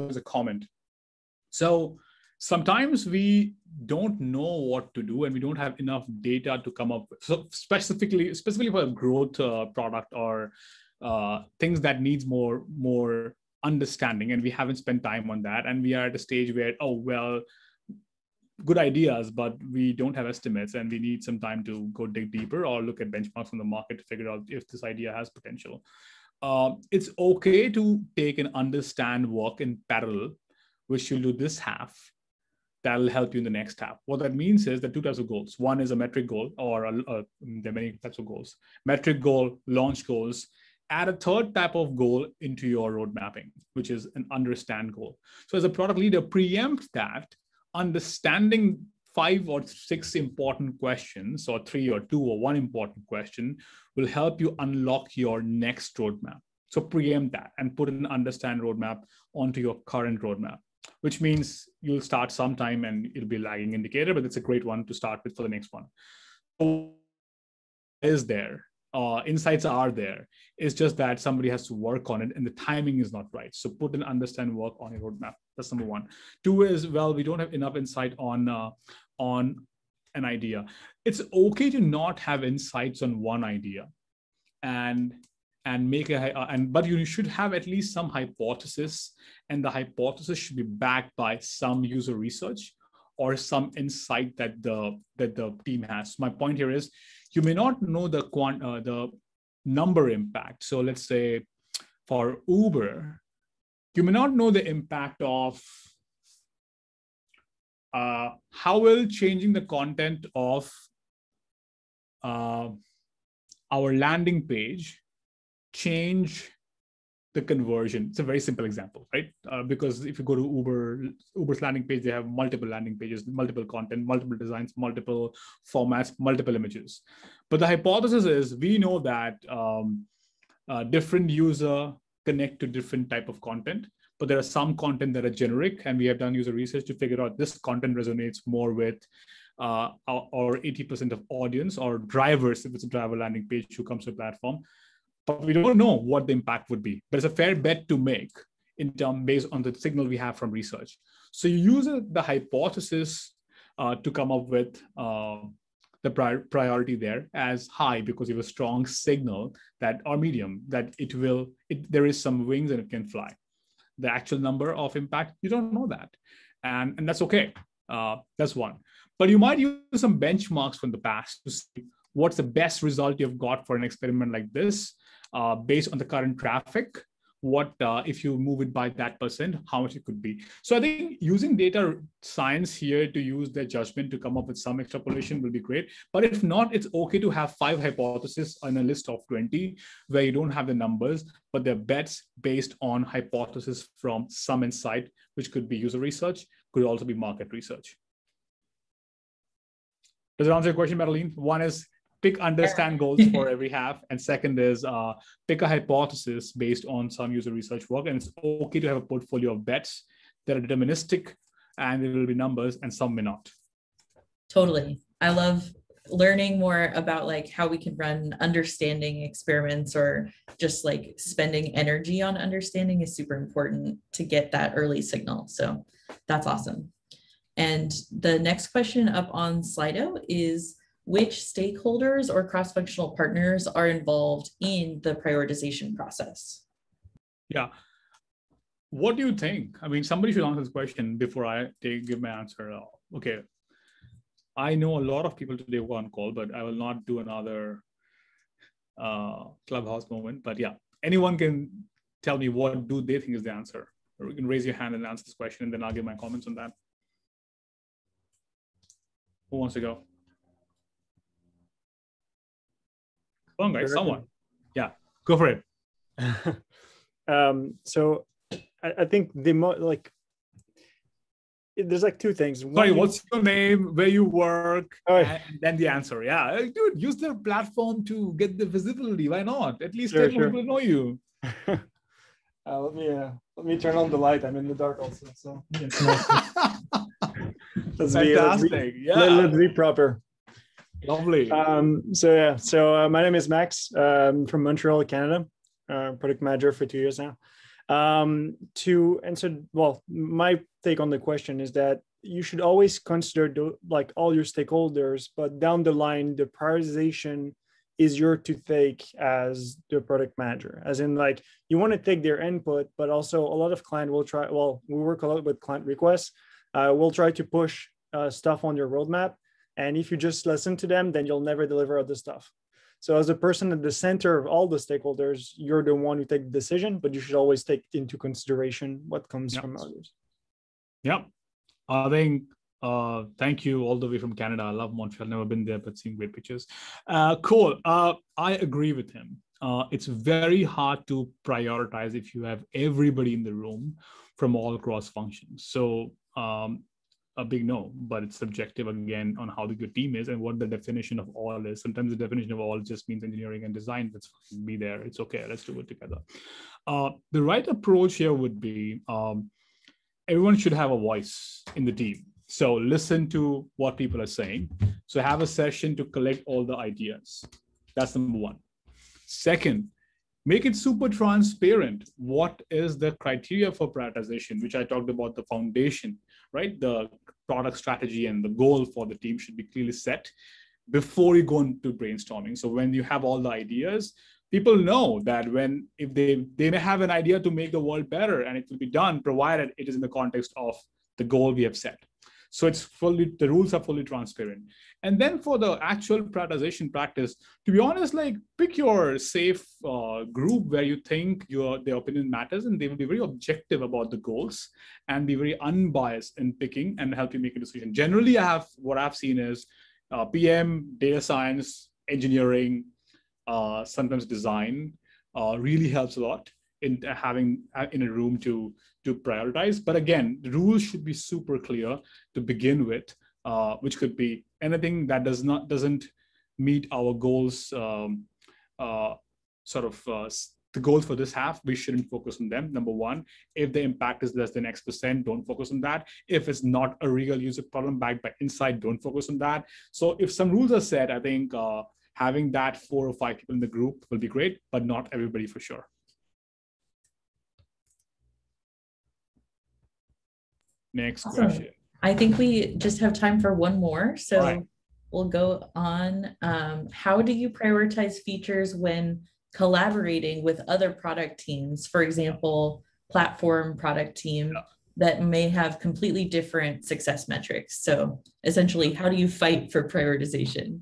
is a comment. So sometimes we don't know what to do and we don't have enough data to come up with. So specifically, specifically for a growth uh, product or uh, things that needs more more understanding, and we haven't spent time on that. And we are at a stage where, oh well, good ideas, but we don't have estimates and we need some time to go dig deeper or look at benchmarks from the market to figure out if this idea has potential. Um, it's okay to take and understand work in parallel, which you'll do this half. That'll help you in the next half. What that means is that two types of goals. One is a metric goal, or a, a, there are many types of goals. Metric goal, launch goals, add a third type of goal into your road mapping, which is an understand goal. So as a product leader, preempt that understanding five or six important questions, or three or two or one important question, will help you unlock your next roadmap. So preempt that and put an understand roadmap onto your current roadmap, which means you'll start sometime and it'll be lagging indicator, but it's a great one to start with for the next one. So is there uh, insights are there. It's just that somebody has to work on it and the timing is not right. So put and understand work on your roadmap. That's number one. Two is, well, we don't have enough insight on, uh, on an idea. It's okay to not have insights on one idea and and make a uh, and but you should have at least some hypothesis and the hypothesis should be backed by some user research or some insight that the that the team has my point here is you may not know the quant uh, the number impact. So let's say for Uber, you may not know the impact of uh, how will changing the content of uh, our landing page change the conversion. It's a very simple example, right? Uh, because if you go to Uber, Uber's landing page, they have multiple landing pages, multiple content, multiple designs, multiple formats, multiple images. But the hypothesis is we know that um, uh, different user connect to different type of content, but there are some content that are generic, and we have done user research to figure out this content resonates more with uh, or 80% of audience or drivers, if it's a driver landing page who comes to the platform, but we don't know what the impact would be. But it's a fair bet to make in term based on the signal we have from research. So you use the hypothesis uh, to come up with uh, the pri- priority there as high because you have a strong signal that or medium that it will it, there is some wings and it can fly. The actual number of impact you don't know that, and and that's okay. Uh, that's one. But you might use some benchmarks from the past to see what's the best result you've got for an experiment like this uh, based on the current traffic what uh, if you move it by that percent how much it could be. So i think using data science here to use their judgment to come up with some extrapolation will be great. But if not it's okay to have five hypotheses on a list of 20 where you don't have the numbers but they're bets based on hypothesis from some insight which could be user research could also be market research. Does it answer your question madeline? One is pick understand goals for <laughs> every half and second is uh, pick a hypothesis based on some user research work and it's okay to have a portfolio of bets that are deterministic and there will be numbers and some may not. Totally. I love learning more about like how we can run understanding experiments or just like spending energy on understanding is super important to get that early signal. So that's awesome. And the next question up on slido is which stakeholders or cross-functional partners are involved in the prioritization process? Yeah. what do you think? I mean, somebody should answer this question before I take, give my answer. Okay. I know a lot of people today were on call, but I will not do another uh, clubhouse moment. But yeah, anyone can tell me what do they think is the answer. Or you can raise your hand and answer this question, and then I'll give my comments on that. Who wants to go? Come on, guys, someone. Yeah, go for it. <laughs> um, so I, I think the mo like there's like two things. One, Sorry, what's your name, where you work, oh, and then the answer. Yeah, dude, use their platform to get the visibility. Why not? At least sure, sure. people know you. <laughs> uh, let me uh, let me turn on the light. I'm in the dark also. So <laughs> let's Fantastic. Be, let's be, yeah. Let, us be proper. Lovely. Um, so yeah, so uh, my name is Max um, from Montreal, Canada. Uh, product manager for two years now um, to answer well my take on the question is that you should always consider like all your stakeholders but down the line the prioritization is your to take as the product manager as in like you want to take their input but also a lot of client will try well we work a lot with client requests uh, we'll try to push uh, stuff on your roadmap and if you just listen to them then you'll never deliver other stuff so as a person at the center of all the stakeholders, you're the one who take the decision, but you should always take into consideration what comes yep. from others. Yep. I think uh thank you all the way from Canada. I love Montreal. Never been there, but seen great pictures. Uh cool. Uh I agree with him. Uh it's very hard to prioritize if you have everybody in the room from all cross functions. So um a big no, but it's subjective again on how the good team is and what the definition of all is. Sometimes the definition of all just means engineering and design. Let's be there. It's okay. Let's do it together. Uh, the right approach here would be um, everyone should have a voice in the team. So listen to what people are saying. So have a session to collect all the ideas. That's number one. Second, make it super transparent. What is the criteria for prioritization, which I talked about the foundation, right? The product strategy and the goal for the team should be clearly set before you go into brainstorming. So when you have all the ideas, people know that when if they they may have an idea to make the world better and it will be done provided it is in the context of the goal we have set so it's fully the rules are fully transparent. And then for the actual prioritization practice to be honest like pick your safe uh, group where you think your their opinion matters and they will be very objective about the goals and be very unbiased in picking and help you make a decision. Generally i have what i've seen is uh, pm data science engineering uh, sometimes design uh, really helps a lot in having uh, in a room to to prioritize. But again, the rules should be super clear to begin with, uh, which could be anything that does not doesn't meet our goals. Um, uh, sort of uh, the goals for this half, we shouldn't focus on them. Number one, if the impact is less than X percent, don't focus on that. If it's not a real user problem backed by insight, don't focus on that. So if some rules are set, I think uh, having that four or five people in the group will be great, but not everybody for sure. Next awesome. question. I think we just have time for one more. So right. we'll go on. Um, how do you prioritize features when collaborating with other product teams? For example, platform product team yeah. that may have completely different success metrics. So essentially, how do you fight for prioritization?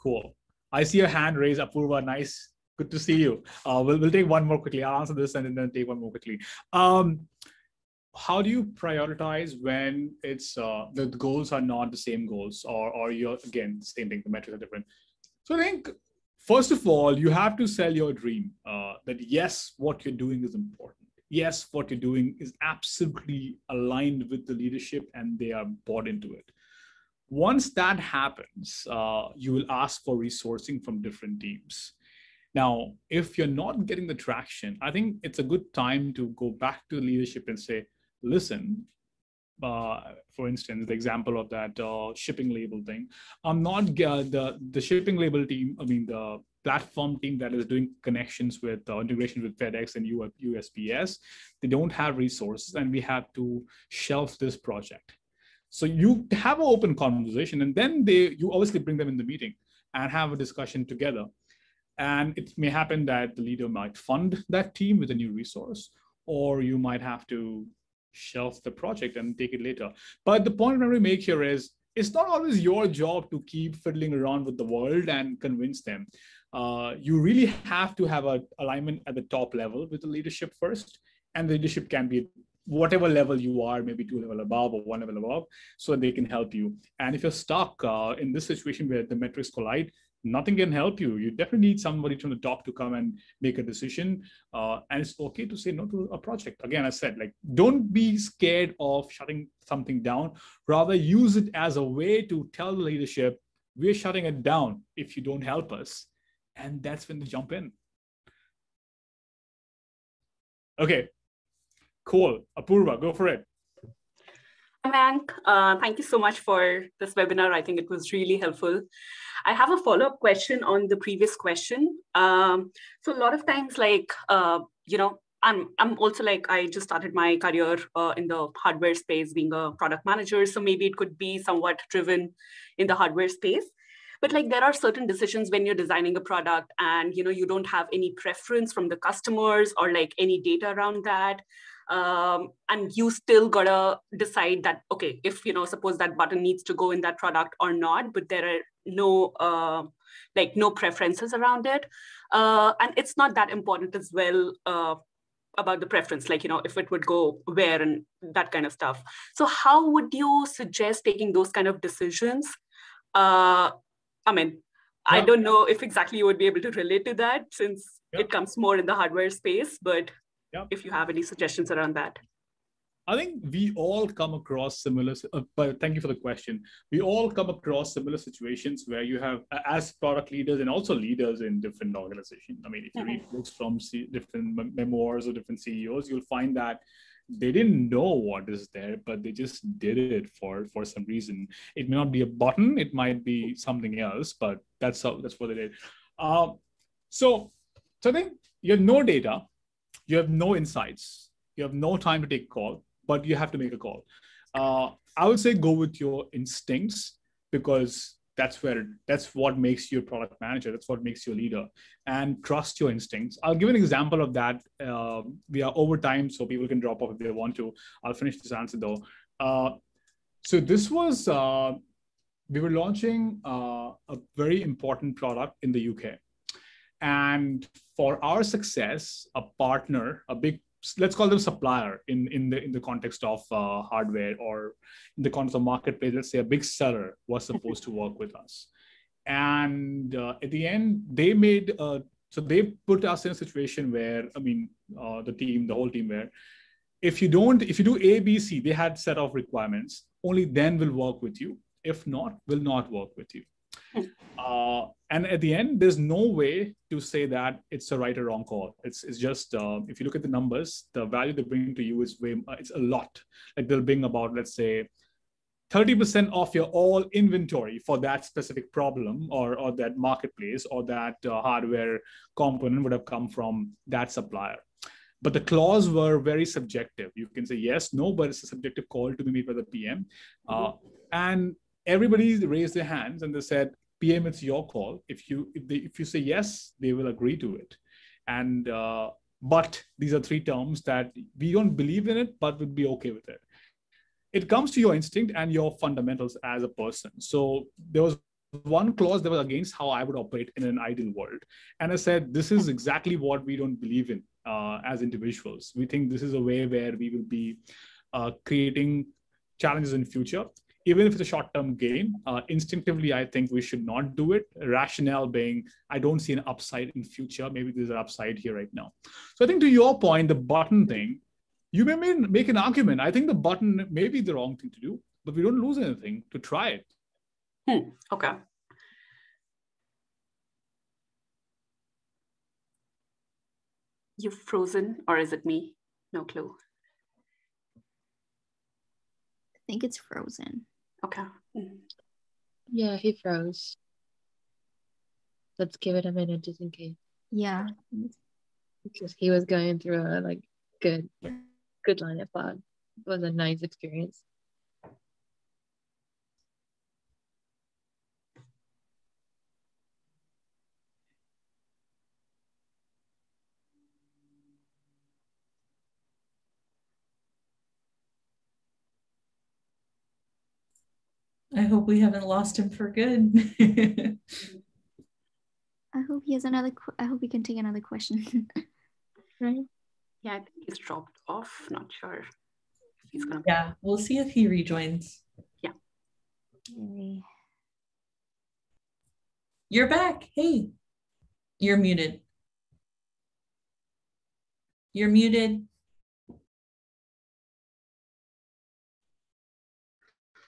Cool. I see your hand raised, Apurva. Nice. Good to see you. Uh, we'll, we'll take one more quickly. I'll answer this and then take one more quickly. Um, how do you prioritize when it's uh, the goals are not the same goals or, or you're again same thing the metrics are different? So i think first of all you have to sell your dream uh, that yes what you're doing is important. Yes what you're doing is absolutely aligned with the leadership and they are bought into it. Once that happens uh, you will ask for resourcing from different teams. Now if you're not getting the traction i think it's a good time to go back to leadership and say listen uh, for instance, the example of that uh, shipping label thing. I'm not uh, the the shipping label team. I mean the platform team that is doing connections with uh, integration with FedEx and USPS. They don't have resources, and we have to shelf this project. So you have an open conversation, and then they you obviously bring them in the meeting and have a discussion together. And it may happen that the leader might fund that team with a new resource, or you might have to shelf the project and take it later. But the point I'm trying to make here is it's not always your job to keep fiddling around with the world and convince them. Uh, you really have to have an alignment at the top level with the leadership first, and the leadership can be whatever level you are, maybe two level above or one level above, so they can help you. And if you're stuck uh, in this situation where the metrics collide, nothing can help you. You definitely need somebody from the top to come and make a decision. Uh, and it's okay to say no to a project. Again, I said, like, don't be scared of shutting something down. Rather, use it as a way to tell the leadership, we're shutting it down if you don't help us. And that's when they jump in. Okay, cool. Apurva, go for it. Mayank, uh, thank you so much for this webinar. I think it was really helpful. I have a follow-up question on the previous question. Um, so a lot of times, like, uh, you know, I'm, I'm also like, I just started my career uh, in the hardware space, being a product manager. So maybe it could be somewhat driven in the hardware space. But like there are certain decisions when you're designing a product and you know you don't have any preference from the customers or like any data around that um, and you still gotta decide that okay if you know suppose that button needs to go in that product or not but there are no uh, like no preferences around it. Uh, and it's not that important as well uh, about the preference like you know if it would go where and that kind of stuff. So how would you suggest taking those kind of decisions? Uh, i mean i don't know if exactly you would be able to relate to that since yeah. it comes more in the hardware space but Yep. If you have any suggestions around that. I think we all come across similar, uh, but thank you for the question. We all come across similar situations where you have, as product leaders and also leaders in different organizations. I mean, if you mm-hmm. read books from C- different memoirs or different CEOs, you'll find that they didn't know what is there, but they just did it for for some reason. It may not be a button, it might be something else, but that's how that's what they did. Uh, so, so I think you have no data, you have no insights. You have no time to take a call but you have to make a call. Uh, i would say go with your instincts because that's where that's what makes you a product manager. That's what makes you a leader. And trust your instincts. I'll give an example of that. Uh, we are over time so people can drop off if they want to. I'll finish this answer though. Uh, so this was uh, we were launching uh, a very important product in the uk and for our success, a partner, a big let's call them supplier in in the in the context of uh, hardware or in the context of marketplace let's say a big seller was supposed to work with us. And uh, at the end they made uh, so they put us in a situation where i mean uh, the team the whole team where if you don't if you do a b c they had set of requirements only then will work with you. If not will not work with you <laughs> uh, and at the end, there's no way to say that it's a right or wrong call. It's, it's just, uh, if you look at the numbers, the value they bring to you is way, it's a lot. Like they'll bring about, let's say, 30% of your all inventory for that specific problem or, or that marketplace or that uh, hardware component would have come from that supplier. But the clause were very subjective. You can say yes, no, but it's a subjective call to be made by the PM. Uh, and everybody raised their hands and they said, PM, it's your call. If you if, they, if you say yes, they will agree to it. And uh, but these are three terms that we don't believe in it, but would be okay with it. It comes to your instinct and your fundamentals as a person. So there was one clause that was against how I would operate in an ideal world, and I said this is exactly what we don't believe in uh, as individuals. We think this is a way where we will be uh, creating challenges in future even if it's a short-term gain, uh, instinctively, I think we should not do it. Rationale being, I don't see an upside in future. Maybe there's an upside here right now. So I think to your point, the button thing, you may make an argument. I think the button may be the wrong thing to do, but we don't lose anything to try it. Hmm. Okay. You've frozen, or is it me? No clue. I think it's frozen. Okay. Mm-hmm. Yeah, he froze. Let's give it a minute just in case. Yeah. Because he was going through a like good good line of thought. It was a nice experience. I hope we haven't lost him for good. <laughs> I hope he has another. I hope he can take another question. <laughs> right? Yeah, I think he's dropped off. Not sure if he's gonna. Yeah, we'll see if he rejoins. Yeah. Okay. You're back. Hey, you're muted. You're muted.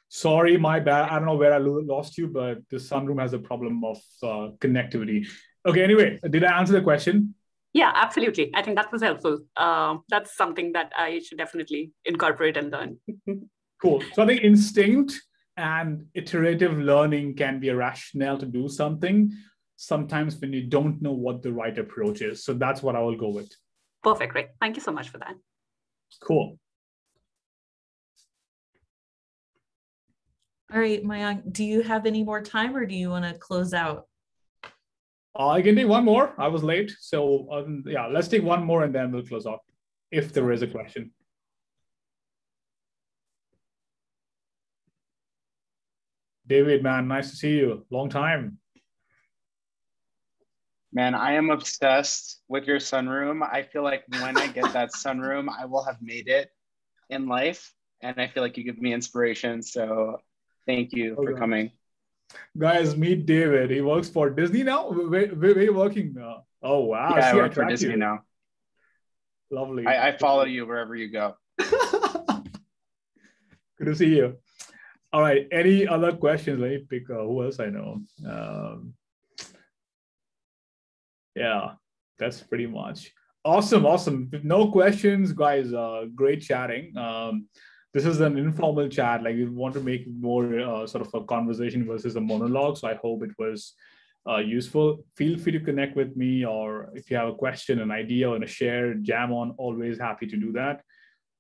Sorry, my bad. I don't know where I lost you, but the sunroom has a problem of uh, connectivity. Okay, anyway, did I answer the question? Yeah, absolutely. I think that was helpful. Uh, that's something that I should definitely incorporate and learn. <laughs> cool. So I think instinct and iterative learning can be a rationale to do something sometimes when you don't know what the right approach is. So that's what I will go with. Perfect. Great. Thank you so much for that. Cool. All right, Mayank, do you have any more time or do you want to close out? Uh, I can take one more. I was late. So um, yeah, let's take one more and then we'll close out if there is a question. David, man, nice to see you. Long time. Man, I am obsessed with your sunroom. I feel like when I get that sunroom, I will have made it in life. And I feel like you give me inspiration. So Thank you okay. for coming. Guys, meet David. He works for Disney now. Where, where, are you working now? Oh wow! Yeah, See, I work for Disney you. now. Lovely. I, I, follow you wherever you go. <laughs> Good to see you. All right. Any other questions? Let me pick. Uh, who else I know? Um, yeah, that's pretty much awesome. Awesome. No questions, guys. Uh, great chatting. Um, this is an informal chat like we want to make more uh, sort of a conversation versus a monologue so i hope it was uh, useful. Feel free to connect with me or if you have a question an idea and a share jam on always happy to do that.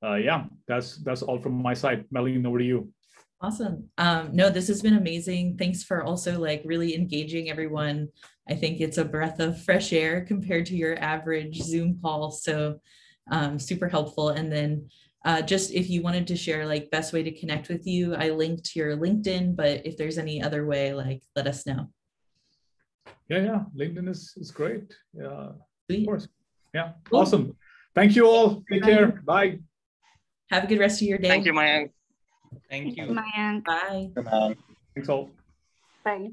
Uh, yeah that's that's all from my side. Melanie over to you. Awesome. Um, no this has been amazing. Thanks for also like really engaging everyone. I think it's a breath of fresh air compared to your average zoom call so um, super helpful. And then uh, just if you wanted to share like best way to connect with you, I linked your LinkedIn, but if there's any other way, like let us know. Yeah, yeah, LinkedIn is, is great. Yeah, Sweet. of course. Yeah, cool. awesome. Thank you all. Take Bye. care. Bye. Have a good rest of your day. Thank you, Mayank. Thank you. Mayank. Bye. Bye. Thanks all. Bye.